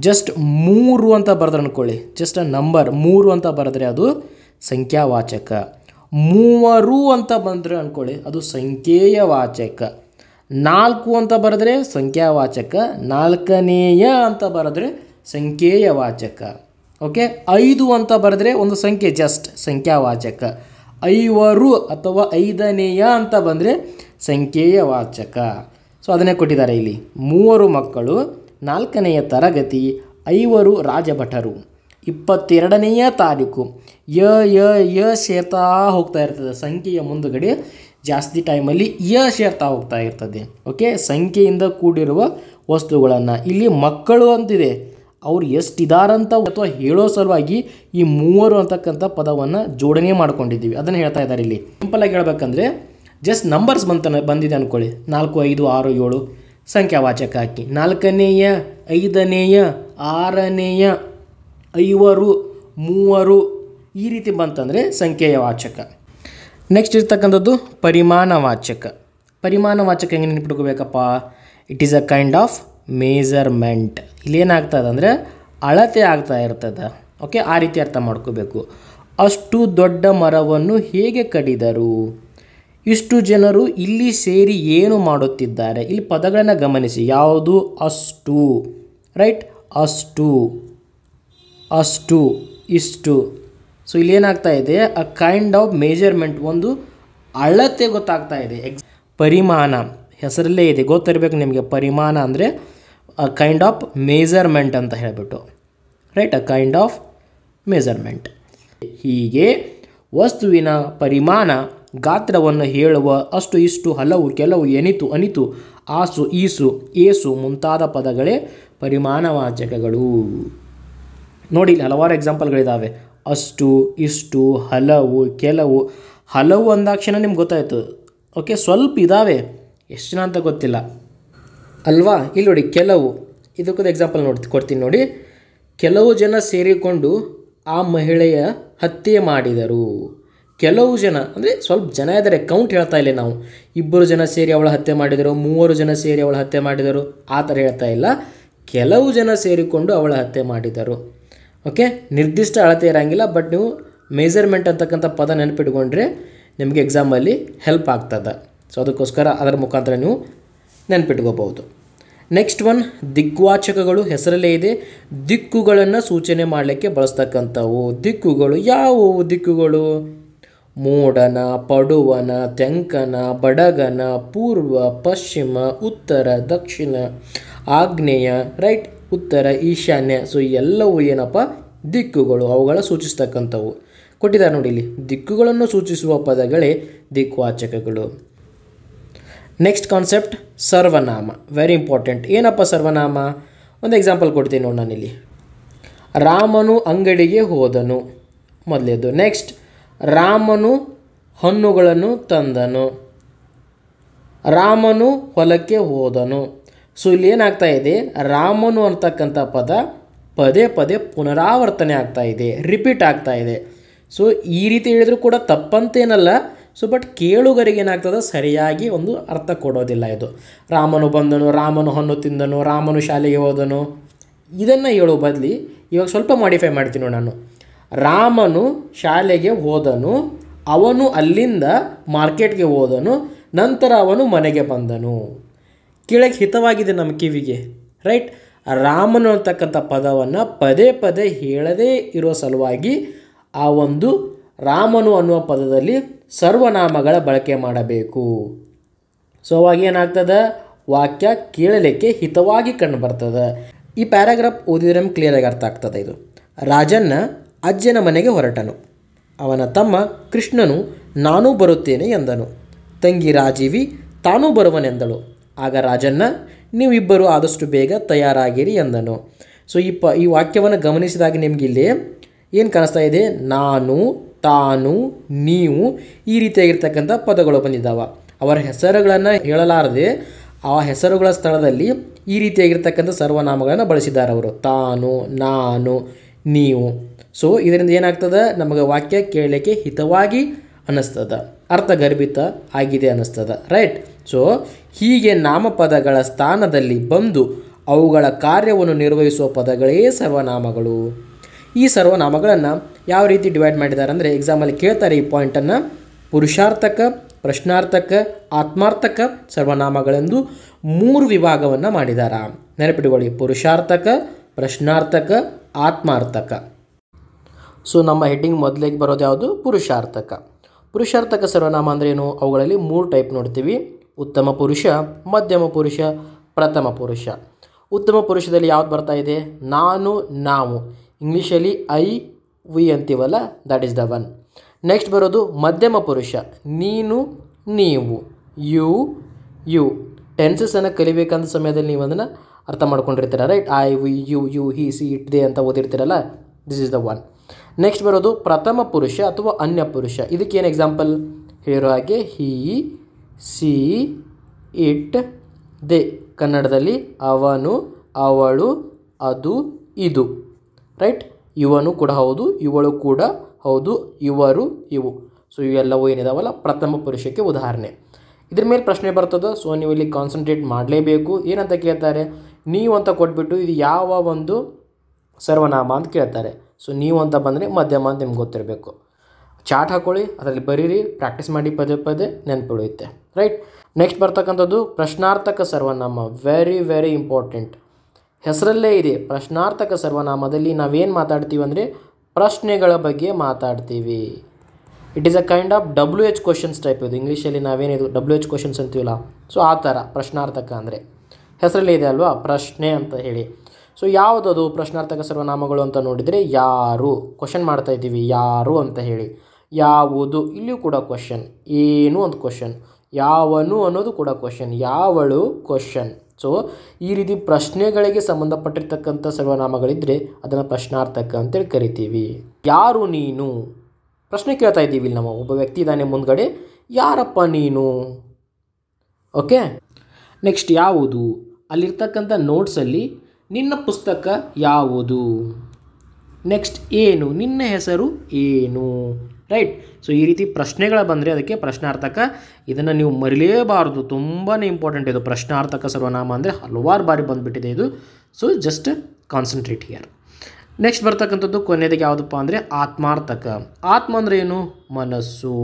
ಜಸ್ಟ್ ಮೂರು ಅಂತ ಬರೆದ್ರೆ ಅಂದ್ಕೊಳ್ಳಿ ಜಸ್ಟ್ ನಂಬರ್ ಮೂರು ಅಂತ ಬರೆದ್ರೆ ಅದು ಸಂಖ್ಯಾವಾಚಕ. ಮೂವರು ಅಂತ ಬಂದರೆ ಅಂದ್ಕೊಳ್ಳಿ ಅದು ಸಂಖ್ಯೆಯ ವಾಚಕ ನಾಲ್ಕು ಅಂತ ಬರೆದ್ರೆ ಸಂಖ್ಯಾವಾಚಕ. ನಾಲ್ಕನೆಯ ಅಂತ ಬರೆದ್ರೆ ಸಂಖ್ಯೆಯ ವಾಚಕ ಓಕೆ ಐದು ಅಂತ ಬರೆದ್ರೆ ಒಂದು ಸಂಖ್ಯೆ ಜಸ್ಟ್ ಸಂಖ್ಯಾವಾಚಕ. ಐವರು ಅಥವಾ ಐದನೆಯ ಅಂತ ಬಂದರೆ ಸಂಖ್ಯೆಯ ವಾಚಕ. ಸೊ ಅದನ್ನೇ ಕೊಟ್ಟಿದ್ದಾರೆ ಇಲ್ಲಿ. ಮೂವರು ಮಕ್ಕಳು, ನಾಲ್ಕನೆಯ ತರಗತಿ, ಐವರು ರಾಜಭಟರು. ಇಪ್ಪತ್ತೆರಡನೆಯ ತಾರೀಕು. ಯ ಯ ಯ ಸೇರ್ತಾ ಹೋಗ್ತಾ ಇರ್ತದೆ. ಸಂಖ್ಯೆಯ ಮುಂದುಗಡೆ ಜಾಸ್ತಿ ಟೈಮಲ್ಲಿ ಯ ಸೇರ್ತಾ ಹೋಗ್ತಾ ಇರ್ತದೆ. ಓಕೆ ಸಂಖ್ಯೆಯಿಂದ ಕೂಡಿರುವ ವಸ್ತುಗಳನ್ನು. ಇಲ್ಲಿ ಮಕ್ಕಳು ಅಂತಿದೆ. ಅವ್ರು ಎಷ್ಟಿದಾರಂತ ಅಥವಾ ಹೇಳೋ ಸಲುವಾಗಿ ಈ ಮೂವರು ಅಂತಕ್ಕಂಥ ಪದವನ್ನು ಜೋಡಣೆ ಮಾಡ್ಕೊಂಡಿದ್ದೀವಿ. ಅದನ್ನು ಹೇಳ್ತಾ ಇದ್ದಾರೆ ಇಲ್ಲಿ. ಸಿಂಪಲಾಗಿ ಹೇಳ್ಬೇಕಂದ್ರೆ ಜಸ್ಟ್ ನಂಬರ್ಸ್ ಬಂತ ಬಂದಿದೆ ಅಂದ್ಕೊಳ್ಳಿ ನಾಲ್ಕು, ಐದು, ಆರು, ಏಳು. ಸಂಖ್ಯಾವಾಚಕ ಹಾಕಿ. ನಾಲ್ಕನೆಯ, ಐದನೆಯ, ಆರನೆಯ, ಐವರು, ಮೂವರು ಈ ರೀತಿ ಬಂತಂದರೆ ಸಂಖ್ಯೆಯ ವಾಚಕ ನೆಕ್ಸ್ಟ್ ಇರ್ತಕ್ಕಂಥದ್ದು ಪರಿಮಾಣವಾಚಕ. ಪರಿಮಾಣವಾಚಕ ಹೆಂಗೆ ನೆನಪಿಟ್ಕೋಬೇಕಪ್ಪ? It is a kind of measurement. ಇಲ್ಲೇನಾಗ್ತದೆ ಅಂದರೆ ಅಳತೆ ಆಗ್ತಾ ಇರ್ತದೆ. ಓಕೆ, ಆ ರೀತಿ ಅರ್ಥ ಮಾಡ್ಕೋಬೇಕು. ಅಷ್ಟು ದೊಡ್ಡ ಮರವನ್ನು ಹೇಗೆ ಕಡಿದರು? ಇಷ್ಟು ಜನರು ಇಲ್ಲಿ ಸೇರಿ ಏನು ಮಾಡುತ್ತಿದ್ದಾರೆ? ಇಲ್ಲಿ ಪದಗಳನ್ನು ಗಮನಿಸಿ. ಯಾವುದು? ಅಷ್ಟು. ರೈಟ್? ಅಷ್ಟು. ಅಷ್ಟು. ಇಷ್ಟು. ಸೊ ಇಲ್ಲೇನಾಗ್ತಾ ಇದೆ? ಅ ಕೈಂಡ್ ಆಫ್ ಮೇಜರ್ಮೆಂಟ್ ಒಂದು ಅಳತೆ ಗೊತ್ತಾಗ್ತಾ ಇದೆ. ಎಕ್ಸ್ ಪರಿಮಾಣ. ಹೆಸರಲ್ಲೇ ಇದೆ. ಗೊತ್ತಿರಬೇಕು ನಿಮಗೆ. ಪರಿಮಾಣ ಅಂದರೆ ಅ ಕೈಂಡ್ ಆಫ್ ಮೇಜರ್ಮೆಂಟ್ ಅಂತ ಹೇಳಿಬಿಟ್ಟು. Right a kind of measurement ಹೀಗೆ ವಸ್ತುವಿನ ಪರಿಮಾಣ ಗಾತ್ರವನ್ನು ಹೇಳುವ ಅಷ್ಟು ಇಷ್ಟು ಹಲವು ಕೆಲವು ಎನಿತು ಅನಿತು ಆಸು ಈಸು ಏಸು ಮುಂತಾದ ಪದಗಳೇ ಪರಿಮಾಣವಾಚಕಗಳು. ನೋಡಿ ಇಲ್ಲಿ ಹಲವಾರು ಎಕ್ಸಾಂಪಲ್ಗಳಿದ್ದಾವೆ ಅಷ್ಟು, ಇಷ್ಟು, ಹಲವು, ಕೆಲವು. ಹಲವು ಅಂದಾಕ್ಷಣ ನಿಮ್ಗೆ ಗೊತ್ತಾಯಿತು. ಓಕೆ ಸ್ವಲ್ಪ ಇದ್ದಾವೆ ಎಷ್ಟು ಅಂತ ಗೊತ್ತಿಲ್ಲ. ಅಲ್ವಾ? ಇಲ್ಲಿ ನೋಡಿ, ಕೆಲವು ಇದಕ್ಕೊಂದು ಎಕ್ಸಾಂಪಲ್ ನೋಡಿ, ಕೊಡ್ತೀನಿ ನೋಡಿ. ಕೆಲವು ಜನ ಸೇರಿಕೊಂಡು ಆ ಮಹಿಳೆಯ ಹತ್ಯೆ ಮಾಡಿದರು. ಕೆಲವು ಜನ, ಅಂದರೆ ಸ್ವಲ್ಪ ಜನ ಇದ್ದಾರೆ ಕೌಂಟ್ ಹೇಳ್ತಾ ಇಲ್ಲ ನಾವು. ಇಬ್ಬರು ಜನ ಸೇರಿ ಅವಳ ಹತ್ಯೆ ಮಾಡಿದರು, ಮೂವರು ಜನ ಸೇರಿ ಅವಳ ಹತ್ಯೆ ಮಾಡಿದರು, ಆ ಥರ ಹೇಳ್ತಾ ಇಲ್ಲ. ಕೆಲವು ಜನ ಸೇರಿಕೊಂಡು ಅವಳ ಹತ್ಯೆ ಮಾಡಿದರು. ಓಕೆ ನಿರ್ದಿಷ್ಟ ಅಳತೆ ಇರೋಂಗಿಲ್ಲ ಬಟ್ ನೀವು ಮೇಜರ್ಮೆಂಟ್ ಅಂತಕ್ಕಂಥ ಪದ ನೆನಪಿಟ್ಕೊಂಡ್ರೆ ನಿಮಗೆ ಎಕ್ಸಾಮಲ್ಲಿ ಹೆಲ್ಪ್ ಆಗ್ತದೆ. ಸೊ ಅದಕ್ಕೋಸ್ಕರ ಅದರ ಮುಖಾಂತರ ನೀವು ನೆನಪಿಟ್ಕೋಬಹುದು. ನೆಕ್ಸ್ಟ್ ಒನ್ ದಿಗ್ವಾಚಕಗಳು ಹೆಸರಲ್ಲೇ ಇದೆ. ದಿಕ್ಕುಗಳನ್ನು ಸೂಚನೆ ಮಾಡಲಿಕ್ಕೆ ಬಳಸ್ತಕ್ಕಂಥವು. ದಿಕ್ಕುಗಳು ಯಾವುವು ದಿಕ್ಕುಗಳು? ಮೂಡನ ಪಡುವನ, ತೆಂಕನ, ಬಡಗನ, ಪೂರ್ವ, ಪಶ್ಚಿಮ, ಉತ್ತರ, ದಕ್ಷಿಣ, ಆಗ್ನೇಯ, ರೈಟ್, ಉತ್ತರ, ಈಶಾನ್ಯ. ಸೊ ಎಲ್ಲವೂ ಏನಪ್ಪ? ದಿಕ್ಕುಗಳು. ಅವುಗಳ ಸೂಚಿಸ್ತಕ್ಕಂಥವು. ಕೊಟ್ಟಿದ್ದಾರೆ ನೋಡಿ ಇಲ್ಲಿ. ದಿಕ್ಕುಗಳನ್ನು ಸೂಚಿಸುವ ಪದಗಳೇ ದಿಕ್ವಾಚಕಗಳು. ನೆಕ್ಸ್ಟ್ ಕಾನ್ಸೆಪ್ಟ್ ಸರ್ವನಾಮ. ವೆರಿ ಇಂಪಾರ್ಟೆಂಟ್ ಏನಪ್ಪ ಸರ್ವನಾಮ? ಒಂದು ಎಕ್ಸಾಂಪಲ್ ಕೊಡ್ತೀನಿ ನೋಡಿ ನಾನಿಲ್ಲಿ. ರಾಮನು ಅಂಗಡಿಗೆ ಹೋದನು. ಮೊದಲೇದು. ನೆಕ್ಸ್ಟ್ ರಾಮನು ಹಣ್ಣುಗಳನ್ನು ತಂದನು. ರಾಮನು ಹೊಲಕ್ಕೆ ಹೋದನು. ಸೊ ಇಲ್ಲಿ ಏನಾಗ್ತಾ ಇದೆ? ರಾಮನು ಅಂತಕ್ಕಂಥ ಪದ ಪದೇ ಪದೇ ಪುನರಾವರ್ತನೆ ಆಗ್ತಾ ಇದೆ. ರಿಪೀಟ್ ಆಗ್ತಾ ಇದೆ. ಸೊ ಈ ರೀತಿ ಹೇಳಿದರೂ ಕೂಡ ತಪ್ಪಂತೇನಲ್ಲ. ಸೊ ಬಟ್ ಕೇಳುಗರಿಗೆ ಏನಾಗ್ತದೆ ಸರಿಯಾಗಿ ಒಂದು ಅರ್ಥ ಕೊಡೋದಿಲ್ಲ ಇದು. ರಾಮನು ಬಂದನು, ರಾಮನು ಹಣ್ಣು ತಿಂದನು, ರಾಮನು ಶಾಲೆಗೆ ಹೋದನು. ಇದನ್ನು ಹೇಳೋ ಬದಲಿ ಇವಾಗ ಸ್ವಲ್ಪ ಮಾಡಿಫೈ ಮಾಡ್ತೀನಿ ನಾನು. ರಾಮನು ಶಾಲೆಗೆ ಹೋದನು, ಅವನು ಅಲ್ಲಿಂದ ಮಾರ್ಕೆಟ್ಗೆ ಹೋದನು, ನಂತರ ಅವನು ಮನೆಗೆ ಬಂದನು. ಕೇಳಕ್ಕೆ ಹಿತವಾಗಿದೆ ನಮ್ಮ ಕಿವಿಗೆ ರೈಟ್ ರಾಮನು ಅಂತಕ್ಕಂಥ ಪದವನ್ನು ಪದೇ ಪದೇ ಹೇಳದೇ ಇರೋ ಸಲುವಾಗಿ ಆ ಒಂದು ರಾಮನು ಅನ್ನುವ ಪದದಲ್ಲಿ ಸರ್ವನಾಮಗಳ ಬಳಕೆ ಮಾಡಬೇಕು. ಸೊ ಅವಾಗ ಏನಾಗ್ತದೆ? ವಾಕ್ಯ ಕೇಳಲಿಕ್ಕೆ ಹಿತವಾಗಿ ಕಂಡು ಬರ್ತದೆ ಈ ಪ್ಯಾರಾಗ್ರಾಫ್ ಓದಿದ್ರೆ ನಮ್ಗೆ ಕ್ಲಿಯರಾಗಿ ಅರ್ಥ ಆಗ್ತದೆ ಇದು. ರಾಜನ್ನ ಅಜ್ಜನ ಮನೆಗೆ ಹೊರಟನು. ಅವನ ತಮ್ಮ ಕೃಷ್ಣನು, ನಾನೂ ಬರುತ್ತೇನೆ ಎಂದನು. ತಂಗಿ ರಾಜೀವಿ, ತಾನೂ ಬರುವನೆಂದಳು. ಆಗ ರಾಜನ್ನ, ನೀವಿಬ್ಬರು ಆದಷ್ಟು ಬೇಗ ತಯಾರಾಗಿರಿ ಎಂದನು. ಸೊ ಈ ಪ, ಈ ವಾಕ್ಯವನ್ನು ಗಮನಿಸಿದಾಗ ನಿಮಗಿಲ್ಲಿ ಏನು ಕಾಣಿಸ್ತಾ ಇದೆ? ನಾನು ತಾನು, ನೀವು ಈ ರೀತಿಯಾಗಿರ್ತಕ್ಕಂಥ ಪದಗಳು ಬಂದಿದ್ದಾವೆ. ಅವರ ಹೆಸರುಗಳನ್ನು ಹೇಳಲಾರದೆ ಆ ಹೆಸರುಗಳ ಸ್ಥಳದಲ್ಲಿ ಈ ರೀತಿಯಾಗಿರ್ತಕ್ಕಂಥ ಸರ್ವನಾಮಗಳನ್ನು ಬಳಸಿದ್ದಾರೆ ಅವರು. ತಾನು, ನಾನು, ನೀವು. ಸೊ ಇದರಿಂದ ಏನಾಗ್ತದೆ? ನಮಗೆ ವಾಕ್ಯ ಕೇಳಲಿಕ್ಕೆ ಹಿತವಾಗಿ ಅನ್ನಿಸ್ತದ. ಅರ್ಥಗರ್ಭಿತ ಆಗಿದೆ ಅನ್ನಿಸ್ತದ. ರೈಟ್ ಸೊ ಹೀಗೆ ನಾಮಪದಗಳ ಸ್ಥಾನದಲ್ಲಿ ಬಂದು ಅವುಗಳ ಕಾರ್ಯವನ್ನು ನಿರ್ವಹಿಸುವ ಪದಗಳೇ ಸರ್ವನಾಮಗಳು. ಈ ಸರ್ವನಾಮಗಳನ್ನು ಯಾವ ರೀತಿ ಡಿವೈಡ್ ಮಾಡಿದ್ದಾರೆ ಅಂದರೆ ಎಕ್ಸಾಮಲ್ಲಿ ಕೇಳ್ತಾರೆ ಈ ಪಾಯಿಂಟನ್ನು ಪುರುಷಾರ್ಥಕ, ಪ್ರಶ್ನಾರ್ಥಕ, ಆತ್ಮಾರ್ಥಕ ಸರ್ವನಾಮಗಳೆಂದು ಮೂರು ವಿಭಾಗವನ್ನು ಮಾಡಿದ್ದಾರೆ ನೆನಪಿಟ್ಟುಕೊಳ್ಳಿ ಪುರುಷಾರ್ಥಕ, ಪ್ರಶ್ನಾರ್ಥಕ, ಆತ್ಮಾರ್ಥಕ. ಸೊ ನಮ್ಮ ಹೆಡ್ಡಿಂಗ್ ಮೊದಲಿಗೆ ಬರೋದು ಯಾವುದು? ಪುರುಷಾರ್ಥಕ. ಪುರುಷಾರ್ಥಕ ಸರ್ವನಾಮ ಏನು? ಅವುಗಳಲ್ಲಿ ಮೂರು ಟೈಪ್ ನೋಡ್ತೀವಿ. ಉತ್ತಮ ಪುರುಷ, ಮಧ್ಯಮ ಪುರುಷ, ಪ್ರಥಮ ಪುರುಷ. ಉತ್ತಮ ಪುರುಷದಲ್ಲಿ ಯಾವ್ದು ಬರ್ತಾ ಇದೆ? ನಾನು, ನಾವು. ಇಂಗ್ಲೀಷಲ್ಲಿ ಐ, ವಿ ಅಂತೀವಲ್ಲ? That is the one next ಬರೋದು ಮಧ್ಯಮ ಪುರುಷ. ನೀನು, ನೀವು. You you. ಟೆನ್ಸಸನ್ನು ಕಲಿಬೇಕಂತ ಸಮಯದಲ್ಲಿ ನೀವು ಅದನ್ನು ಅರ್ಥ ಮಾಡ್ಕೊಂಡಿರ್ತೀರ right I we you you he she it they ಅಂತ ಓದಿರ್ತೀರಲ್ಲ? This is the one next ಬರೋದು ಪ್ರಥಮ ಪುರುಷ ಅಥವಾ ಅನ್ಯ ಪುರುಷ. ಇದಕ್ಕೇನು ಎಕ್ಸಾಂಪಲ್ ಹೇಳಿರೋ ಹಾಗೆ ಹಿ ಸಿ ಇಟ್ ದೇ ಕನ್ನಡದಲ್ಲಿ ಅವನು, ಅವಳು, ಅದು, ಇದು. ರೈಟ್ ಇವನು ಕೂಡ ಹೌದು, ಇವಳು ಕೂಡ ಹೌದು, ಇವರು ಇವು. ಸೊ ಇವೆಲ್ಲವೂ ಏನಿದಾವಲ್ಲ, ಪ್ರಥಮ ಪುರುಷಕ್ಕೆ ಉದಾಹರಣೆ. ಇದ್ರ ಮೇಲೆ ಪ್ರಶ್ನೆ ಬರ್ತದೆ ಸೊ ನೀವು ಇಲ್ಲಿ ಕಾನ್ಸಂಟ್ರೇಟ್ ಮಾಡಲೇಬೇಕು. ಏನಂತ ಕೇಳ್ತಾರೆ? ನೀವು ಅಂತ ಕೊಟ್ಬಿಟ್ಟು ಇದು ಯಾವ ಒಂದು ಸರ್ವನಾಮ ಅಂತ ಕೇಳ್ತಾರೆ. ಸೊ ನೀವು ಅಂತ ಬಂದರೆ ಮಧ್ಯಮ ಅಂತ ನಿಮ್ಗೆ ಗೊತ್ತಿರಬೇಕು. ಚಾಟ್ ಹಾಕೊಳ್ಳಿ, ಅದರಲ್ಲಿ ಬರೀರಿ ಪ್ರಾಕ್ಟೀಸ್ ಮಾಡಿ, ಪದೇ ಪದೇ ನೆನಪುಳಿಯುತ್ತೆ. ರೈಟ್ ನೆಕ್ಸ್ಟ್ ಬರ್ತಕ್ಕಂಥದ್ದು, ಪ್ರಶ್ನಾರ್ಥಕ ಸರ್ವನಾಮ. ವೆರಿ ವೆರಿ ಇಂಪಾರ್ಟೆಂಟ್ ಹೆಸರಲ್ಲೇ ಇದೆ. ಪ್ರಶ್ನಾರ್ಥಕ ಸರ್ವನಾಮದಲ್ಲಿ ನಾವೇನು ಮಾತಾಡ್ತೀವಿ ಅಂದರೆ ಪ್ರಶ್ನೆಗಳ ಬಗ್ಗೆ ಮಾತಾಡ್ತೀವಿ. It is a kind of W H questions type ಇದು. ಇಂಗ್ಲೀಷಲ್ಲಿ ನಾವೇನಿದು ಡಬ್ಲ್ಯೂ ಎಚ್ ಕ್ವಶನ್ಸ್ ಅಂತೀವಲ್ಲ? ಸೊ ಆ ಥರ ಪ್ರಶ್ನಾರ್ಥಕ ಅಂದರೆ. ಹೆಸರಲ್ಲೇ ಇದೆ ಅಲ್ವಾ? ಪ್ರಶ್ನೆ ಅಂತ ಹೇಳಿ. ಸೊ ಯಾವುದದು ಪ್ರಶ್ನಾರ್ಥಕ ಸರ್ವನಾಮಗಳು ಅಂತ ನೋಡಿದರೆ ಯಾರು? ಕ್ವಶನ್ ಮಾಡ್ತಾ ಇದ್ದೀವಿ. ಯಾರು ಅಂತ ಹೇಳಿ. ಯಾವುದು? ಇಲ್ಲಿಯೂ ಕೂಡ ಕ್ವಶನ್ ಏನು ಅಂತ ಕ್ವಶನ್ ಯಾವನು ಅನ್ನೋದು ಕೂಡ ಕ್ವಶನ್ ಯಾವಳು? ಕ್ವಶನ್ ಸೊ ಈ ರೀತಿ ಪ್ರಶ್ನೆಗಳಿಗೆ ಸಂಬಂಧಪಟ್ಟಿರ್ತಕ್ಕಂಥ ಸರ್ವನಾಮಗಳಿದ್ದರೆ ಅದನ್ನು ಪ್ರಶ್ನಾರ್ಥಕ ಅಂತೇಳಿ ಕರಿತೀವಿ. ಯಾರು ನೀನು? ಪ್ರಶ್ನೆ ಕೇಳ್ತಾ ಇದ್ದೀವಿ ಇಲ್ಲಿ ನಾವು. ಒಬ್ಬ ವ್ಯಕ್ತಿ ಇದ್ದಾನೆ ಮುಂದ್ಗಡೆ. ಯಾರಪ್ಪ ನೀನು? ಓಕೆ? ನೆಕ್ಸ್ಟ್ ಯಾವುದು? ಅಲ್ಲಿರ್ತಕ್ಕಂಥ ನೋಟ್ಸಲ್ಲಿ ನಿನ್ನ ಪುಸ್ತಕ ಯಾವುದು? ನೆಕ್ಸ್ಟ್ ಏನು? ನಿನ್ನ ಹೆಸರು ಏನು? ರೈಟ್ ಸೊ ಈ ರೀತಿ ಪ್ರಶ್ನೆಗಳ ಬಂದರೆ ಅದಕ್ಕೆ ಪ್ರಶ್ನಾರ್ಥಕ, ಇದನ್ನು ನೀವು ಮರಿಲೇಬಾರದು. ತುಂಬಾ ಇಂಪಾರ್ಟೆಂಟ್ ಇದು. ಪ್ರಶ್ನಾರ್ಥಕ ಸರ್ವನಾಮ ಅಂದರೆ ಹಲವಾರು ಬಾರಿ ಬಂದುಬಿಟ್ಟಿದೆ ಇದು. So just concentrate here next ಬರ್ತಕ್ಕಂಥದ್ದು ಕೊನೆದಾಗ ಯಾವುದಪ್ಪ ಅಂದರೆ ಆತ್ಮಾರ್ಥಕ. ಆತ್ಮ ಅಂದರೆ ಏನು? ಮನಸ್ಸು.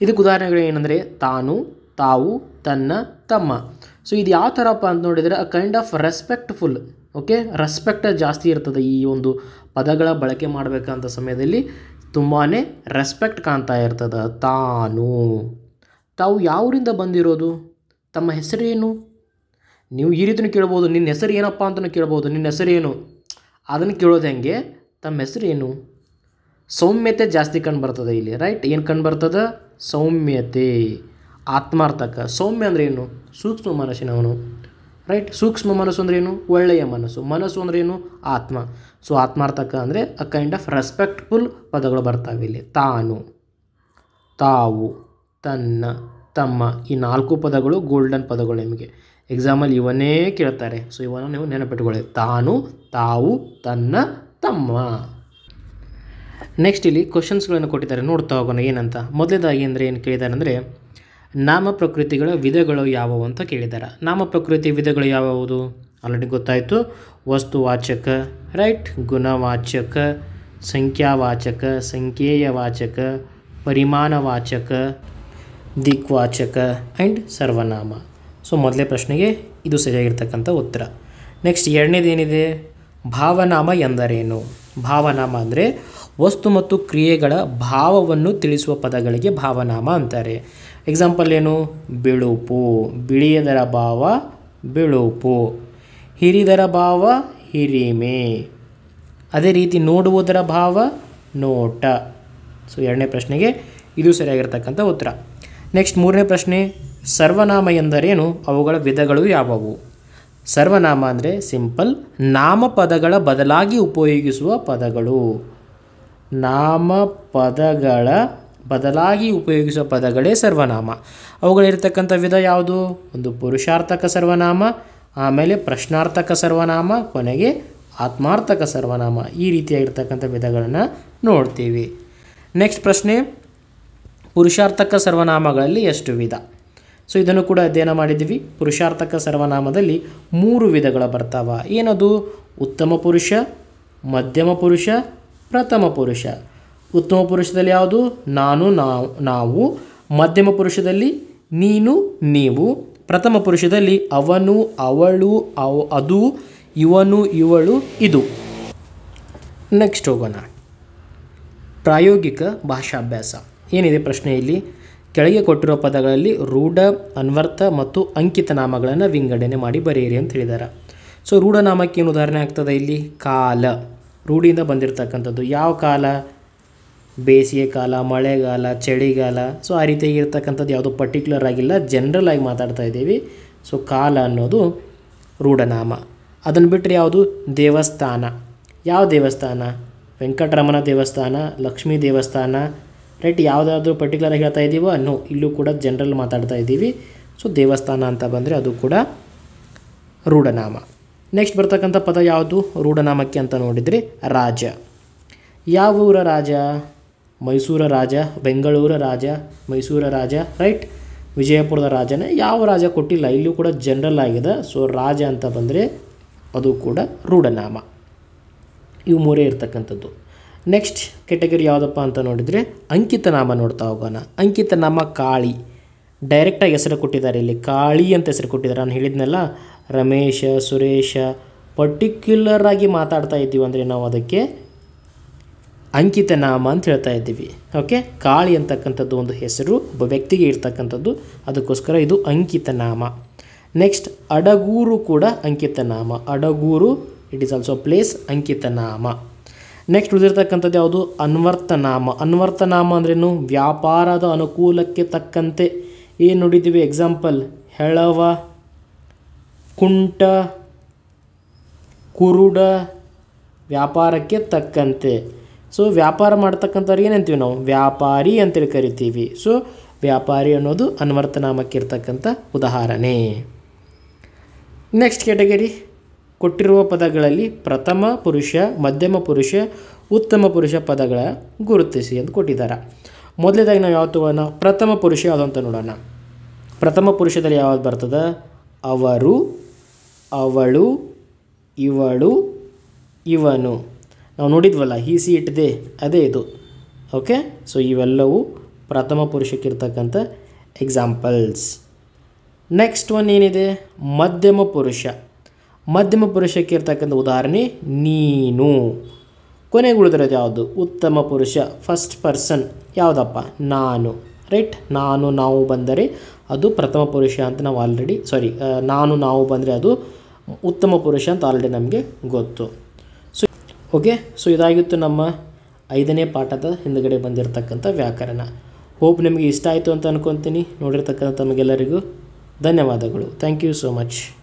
ಇದಕ್ಕೆ ಉದಾಹರಣೆಗಳು ಏನಂದರೆ ತಾನು, ತಾವು, ತನ್ನ, ತಮ್ಮ. ಸೊ ಇದು ಯಾವ ಥರಪ್ಪ ಅಂತ ನೋಡಿದರೆ a kind of respectful okay respect ಜಾಸ್ತಿ ಇರ್ತದೆ ಈ ಒಂದು ಪದಗಳ ಬಳಕೆ ಮಾಡಬೇಕಂತ ಸಮಯದಲ್ಲಿ. ತುಂಬಾ ರೆಸ್ಪೆಕ್ಟ್ ಕಾಣ್ತಾ ಇರ್ತದೆ. ತಾನು. ತಾವು ಯಾವರಿಂದ ಬಂದಿರೋದು? ತಮ್ಮ ಹೆಸರೇನು? ನೀವು ಈ ರೀತಿಯೂ ಕೇಳ್ಬೋದು, ನಿನ್ನ ಹೆಸರು ಏನಪ್ಪ ಅಂತಲೂ ಕೇಳ್ಬೋದು, ನಿನ್ನ ಹೆಸರೇನು? ಅದನ್ನು ಕೇಳೋದು ಹೆಂಗೆ? ತಮ್ಮ ಹೆಸರೇನು? ಸೌಮ್ಯತೆ ಜಾಸ್ತಿ ಕಂಡು ಬರ್ತದೆ ಇಲ್ಲಿ ರೈಟ್ ಏನು ಕಂಡು ಬರ್ತದೆ? ಸೌಮ್ಯತೆ. ಆತ್ಮಾರ್ಥಕ. ಸೌಮ್ಯ ಅಂದರೆ ಏನು ಸೂಕ್ಷ್ಮ ಮನಸ್ಸಿನವನು. ರೈಟ್ ಸೂಕ್ಷ್ಮ ಮನಸ್ಸು ಏನು? ಒಳ್ಳೆಯ ಮನಸ್ಸು. ಮನಸ್ಸು ಏನು? ಆತ್ಮ. ಸೊ ಆತ್ಮಾರ್ಥಕ ಅಂದರೆ ಅ ಕೈಂಡ್ ಆಫ್ ರೆಸ್ಪೆಕ್ಟ್ಫುಲ್ ಪದಗಳು ಬರ್ತಾವೆ ಇಲ್ಲಿ. ತಾನು, ತಾವು, ತನ್ನ, ತಮ್ಮ ಈ ನಾಲ್ಕು ಪದಗಳು ಗೋಲ್ಡನ್ ಪದಗಳು ನಿಮಗೆ. ಎಕ್ಸಾಮಲ್ಲಿ ಇವನ್ನೇ ಕೇಳ್ತಾರೆ. ಸೊ ಇವನ್ನ ನೀವು ನೆನಪಿಟ್ಕೊಳ್ಳಿ. ತಾನು, ತಾವು, ತನ್ನ, ತಮ್ಮ. ನೆಕ್ಸ್ಟ್ ಇಲ್ಲಿ ಕ್ವಶನ್ಸ್ಗಳನ್ನು ಕೊಟ್ಟಿದ್ದಾರೆ. ನೋಡ್ತಾ ಹೋಗೋಣ ಏನಂತ. ಮೊದಲೇದಾಗಿ ಅಂದರೆ ಏನು ಕೇಳಿದ್ದಾರೆ ಅಂದರೆ ನಾಮ ಪ್ರಕೃತಿಗಳ ವಿಧಗಳು ಯಾವುವು ಅಂತ ಕೇಳಿದ್ದಾರೆ ನಾಮ ಪ್ರಕೃತಿ ವಿಧಗಳು ಯಾವುವು ಆಲ್ರೆಡಿ ಗೊತ್ತಾಯಿತು. ವಸ್ತುವಾಚಕ ರೈಟ್ ಗುಣವಾಚಕ, ಸಂಖ್ಯಾವಾಚಕ ಸಂಖ್ಯೇಯವಾಚಕ ಪರಿಮಾಣವಾಚಕ, ದಿಕ್ವಾಚಕ ಆ್ಯಂಡ್ ಸರ್ವನಾಮ. ಸೊ ಮೊದಲೇ ಪ್ರಶ್ನೆಗೆ ಇದು ಸರಿಯಾಗಿರ್ತಕ್ಕಂಥ ಉತ್ತರ. ನೆಕ್ಸ್ಟ್ ಎರಡನೇದೇನಿದೆ? ಭಾವನಾಮ ಎಂದರೇನು? ಭಾವನಾಮ ಅಂದರೆ ವಸ್ತು ಮತ್ತು ಕ್ರಿಯೆಗಳ ಭಾವವನ್ನು ತಿಳಿಸುವ ಪದಗಳಿಗೆ ಭಾವನಾಮ ಅಂತಾರೆ. ಎಕ್ಸಾಂಪಲ್ ಏನು? ಬಿಳುಪು. ಬಿಳಿಯದರ ಭಾವ ಬಿಳುಪು. ಹಿರಿದರ ಭಾವ ಹಿರಿಮೆ. ಅದೇ ರೀತಿ ನೋಡುವುದರ ಭಾವ ನೋಟ. ಸೊ ಎರಡನೇ ಪ್ರಶ್ನೆಗೆ ಇದು ಸರಿಯಾಗಿರ್ತಕ್ಕಂಥ ಉತ್ತರ. ನೆಕ್ಸ್ಟ್ ಮೂರನೇ ಪ್ರಶ್ನೆ, ಸರ್ವನಾಮ ಎಂದರೇನು? ಅವುಗಳ ವಿಧಗಳು ಯಾವುವು? ಸರ್ವನಾಮ ಅಂದರೆ ಸಿಂಪಲ್ ನಾಮಪದಗಳ ಬದಲಾಗಿ ಉಪಯೋಗಿಸುವ ಪದಗಳು. ನಾಮಪದಗಳ ಬದಲಾಗಿ ಉಪಯೋಗಿಸುವ ಪದಗಳೇ ಸರ್ವನಾಮ. ಅವುಗಳಿರ್ತಕ್ಕಂಥ ವಿಧ ಯಾವುದು? ಒಂದು ಪುರುಷಾರ್ಥಕ ಸರ್ವನಾಮ, ಆಮೇಲೆ ಪ್ರಶ್ನಾರ್ಥಕ ಸರ್ವನಾಮ, ಕೊನೆಗೆ ಆತ್ಮಾರ್ಥಕ ಸರ್ವನಾಮ. ಈ ರೀತಿಯಾಗಿರ್ತಕ್ಕಂಥ ವಿಧಗಳನ್ನು ನೋಡ್ತೀವಿ. ನೆಕ್ಸ್ಟ್ ಪ್ರಶ್ನೆ. ಪುರುಷಾರ್ಥಕ ಸರ್ವನಾಮಗಳಲ್ಲಿ ಎಷ್ಟು ವಿಧ? ಸೊ ಇದನ್ನು ಕೂಡ ಅಧ್ಯಯನ ಮಾಡಿದ್ವಿ ಪುರುಷಾರ್ಥಕ ಸರ್ವನಾಮದಲ್ಲಿ ಮೂರು ವಿಧಗಳ ಬರ್ತಾವ. ಏನದು? ಉತ್ತಮ ಪುರುಷ, ಮಧ್ಯಮ ಪುರುಷ, ಪ್ರಥಮ ಪುರುಷ. ಉತ್ತಮ ಪುರುಷದಲ್ಲಿ ಯಾವುದು? ನಾನು, ನಾವು ನಾವು. ಮಧ್ಯಮ ಪುರುಷದಲ್ಲಿ ನೀನು, ನೀವು. ಪ್ರಥಮ ಪುರುಷದಲ್ಲಿ ಅವನು, ಅವಳು, ಅವ, ಅದು, ಇವನು, ಇವಳು, ಇದು. ನೆಕ್ಸ್ಟ್ ಹೋಗೋಣ. ಪ್ರಾಯೋಗಿಕ ಭಾಷಾಭ್ಯಾಸ. ಏನಿದೆ ಪ್ರಶ್ನೆಯಲ್ಲಿ ಕೆಳಗೆ ಕೊಟ್ಟಿರೋ ಪದಗಳಲ್ಲಿ ರೂಢ, ಅನ್ವರ್ಥ ಮತ್ತು ಅಂಕಿತ ನಾಮಗಳನ್ನು ವಿಂಗಡಣೆ ಮಾಡಿ ಬರೆಯಿರಿ ಅಂತ ಹೇಳಿದ್ದಾರೆ ಸೊ ರೂಢನಾಮಕ್ಕೆ ಏನು ಉದಾಹರಣೆ ಆಗ್ತದೆ ಇಲ್ಲಿ? ಕಾಲ. ರೂಢಿಯಿಂದ ಬಂದಿರತಕ್ಕಂಥದ್ದು ಯಾವ ಕಾಲ? ಬೇಸಿಗೆ ಕಾಲ, ಮಳೆಗಾಲ, ಚಳಿಗಾಲ ಸೊ ಆ ರೀತಿಯಾಗಿ ಇರ್ತಕ್ಕಂಥದ್ದು ಯಾವುದು ಪರ್ಟಿಕ್ಯುಲರ್ ಆಗಿಲ್ಲ. ಜನರಲ್ ಆಗಿ ಮಾತಾಡ್ತಾ ಇದ್ದೀವಿ. ಸೊ ಕಾಲ ಅನ್ನೋದು ರೂಢನಾಮ. ಅದನ್ನು ಬಿಟ್ಟರೆ ಯಾವುದು? ದೇವಸ್ಥಾನ. ಯಾವ ದೇವಸ್ಥಾನ? ವೆಂಕಟರಮಣ ದೇವಸ್ಥಾನ, ಲಕ್ಷ್ಮೀ ದೇವಸ್ಥಾನ ರೈಟ್ ಯಾವುದಾದ್ರೂ ಪರ್ಟಿಕ್ಯುಲರ್ ಆಗಿ ಹೇಳ್ತಾ ಇದ್ದೀವೋ ನೋ ಇಲ್ಲೂ ಕೂಡ ಜನರಲ್ ಮಾತಾಡ್ತಾ ಇದ್ದೀವಿ ಸೊ ದೇವಸ್ಥಾನ ಅಂತ ಬಂದರೆ ಅದು ಕೂಡ ರೂಢನಾಮ. ನೆಕ್ಸ್ಟ್ ಬರ್ತಕ್ಕಂಥ ಪದ ಯಾವುದು? ರೂಢನಾಮಕ್ಕೆ ಅಂತ ನೋಡಿದರೆ ರಾಜ. ಯಾವ ಊರ ರಾಜ? ಮೈಸೂರ ರಾಜ, ಬೆಂಗಳೂರ ರಾಜ, ಮೈಸೂರ ರಾಜ ರೈಟ್ ವಿಜಯಪುರದ ರಾಜನೇ ಯಾವ ರಾಜ ಕೊಟ್ಟಿಲ್ಲ, ಇಲ್ಲೂ ಕೂಡ ಜನರಲ್ ಆಗಿದೆ. ಸೊ ರಾಜ ಅಂತ ಬಂದರೆ ಅದು ಕೂಡ ರೂಢನಾಮ. ಇವು ಮೂರೇ ಇರ್ತಕ್ಕಂಥದ್ದು. ನೆಕ್ಸ್ಟ್ ಕೆಟಗರಿ ಯಾವುದಪ್ಪ ಅಂತ ನೋಡಿದರೆ ಅಂಕಿತ ನಾಮ ನೋಡ್ತಾ ಹೋಗೋಣ. ಅಂಕಿತ ನಾಮ ಕಾಳಿ ಡೈರೆಕ್ಟಾಗಿ ಹೆಸರು ಕೊಟ್ಟಿದ್ದಾರೆ ಇಲ್ಲಿ. ಕಾಳಿ ಅಂತ ಹೆಸರು ಕೊಟ್ಟಿದ್ದಾರೆ. ನಾನು ಹೇಳಿದ್ನಲ್ಲ, ರಮೇಶ, ಸುರೇಶ ಪರ್ಟಿಕ್ಯುಲರ್ ಆಗಿ ಮಾತಾಡ್ತಾ ಇದ್ದೀವಿ ಅಂದರೆ ನಾವು ಅದಕ್ಕೆ ಅಂಕಿತ ನಾಮ ಅಂತ ಹೇಳ್ತಾ ಇದ್ದೀವಿ. ಓಕೆ ಕಾಳಿ ಅಂತಕ್ಕಂಥದ್ದು ಒಂದು ಹೆಸರು, ಒಬ್ಬ ವ್ಯಕ್ತಿಗೆ ಇರ್ತಕ್ಕಂಥದ್ದು. ಅದಕ್ಕೋಸ್ಕರ ಇದು ಅಂಕಿತ ನಾಮ ನೆಕ್ಸ್ಟ್ ಅಡಗೂರು ಕೂಡ ಅಂಕಿತ ನಾಮ ಅಡಗೂರು ಇಟ್ ಈಸ್ ಆಲ್ಸೋ ಪ್ಲೇಸ್ ಅಂಕಿತ ನಾಮ ನೆಕ್ಸ್ಟ್ ಉಳಿದಿರ್ತಕ್ಕಂಥದ್ದು ಯಾವುದು? ಅನ್ವರ್ತನಾಮ. ಅನ್ವರ್ತನಾಮ ಅಂದ್ರೇನು? ವ್ಯಾಪಾರದ ಅನುಕೂಲಕ್ಕೆ ತಕ್ಕಂತೆ. ಏನು ನೋಡಿದ್ದೀವಿ? ಎಕ್ಸಾಂಪಲ್ ಹೆಳವ, ಕುಂಟ, ಕುರುಡ, ವ್ಯಾಪಾರಕ್ಕೆ ತಕ್ಕಂತೆ. ಸೊ ವ್ಯಾಪಾರ ಮಾಡ್ತಕ್ಕಂಥವ್ರಿಗೆ ಏನಂತೀವಿ ನಾವು? ವ್ಯಾಪಾರಿ ಅಂತೇಳಿ ಕರಿತೀವಿ. ಸೊ ವ್ಯಾಪಾರಿ ಅನ್ನೋದು ಅನ್ವರ್ತನಾಮಕ್ಕಿರ್ತಕ್ಕಂಥ ಉದಾಹರಣೆ. ನೆಕ್ಸ್ಟ್ ಕ್ಯಾಟಗರಿ ಕೊಟ್ಟಿರುವ ಪದಗಳಲ್ಲಿ ಪ್ರಥಮ ಪುರುಷ, ಮಧ್ಯಮ ಪುರುಷ, ಉತ್ತಮ ಪುರುಷ ಪದಗಳ ಗುರುತಿಸಿ ಅಂತ ಕೊಟ್ಟಿದ್ದಾರೆ. ಮೊದಲೇದಾಗಿ ನಾವು ಯಾವತ್ತು ತಗೋಣ ಪ್ರಥಮ ಪುರುಷ ಯಾವುದು ಅಂತ ನೋಡೋಣ. ಪ್ರಥಮ ಪುರುಷದಲ್ಲಿ ಯಾವ್ದು ಬರ್ತದೆ? ಅವರು, ಅವಳು, ಇವಳು, ಇವನು. ನಾವು ನೋಡಿದ್ವಲ್ಲ ಈ ಸಿ ಇಟ್ಟಿದೆ ಅದೇ ಇದು. ಓಕೆ ಸೊ ಇವೆಲ್ಲವೂ ಪ್ರಥಮ ಪುರುಷಕ್ಕಿರ್ತಕ್ಕಂಥ ಎಕ್ಸಾಂಪಲ್ಸ್ ನೆಕ್ಸ್ಟ್ ಒನ್ ಏನಿದೆ? ಮಧ್ಯಮ ಪುರುಷ. ಮಧ್ಯಮ ಪುರುಷಕ್ಕೆ ಇರ್ತಕ್ಕಂಥ ಉದಾಹರಣೆ, ನೀನು. ಕೊನೆಗೆ ಉಳಿದಿರೋದು ಯಾವುದು? ಉತ್ತಮ ಪುರುಷ ಫಸ್ಟ್ ಪರ್ಸನ್ ಯಾವುದಪ್ಪ? ನಾನು. ರೈಟ್ ನಾನು, ನಾವು ಬಂದರೆ ಅದು ಪ್ರಥಮ ಪುರುಷ ಅಂತ ನಾವು ಆಲ್ರೆಡಿ ಸಾರಿ ನಾನು, ನಾವು ಬಂದರೆ ಅದು ಉತ್ತಮ ಪುರುಷ ಅಂತ ಆಲ್ರೆಡಿ ನಮಗೆ ಗೊತ್ತು. ಓಕೆ? ಸೊ ಇದಾಗಿತ್ತು ನಮ್ಮ ಐದನೇ ಪಾಠದ ಹಿಂದುಗಡೆ ಬಂದಿರತಕ್ಕಂಥ ವ್ಯಾಕರಣ. ಹೋಪ್ ನಿಮಗೆ ಇಷ್ಟ ಆಯಿತು ಅಂತ ಅನ್ಕೊತೀನಿ. ನೋಡಿರ್ತಕ್ಕಂಥ ತಮಗೆಲ್ಲರಿಗೂ ಧನ್ಯವಾದಗಳು. Thank you so much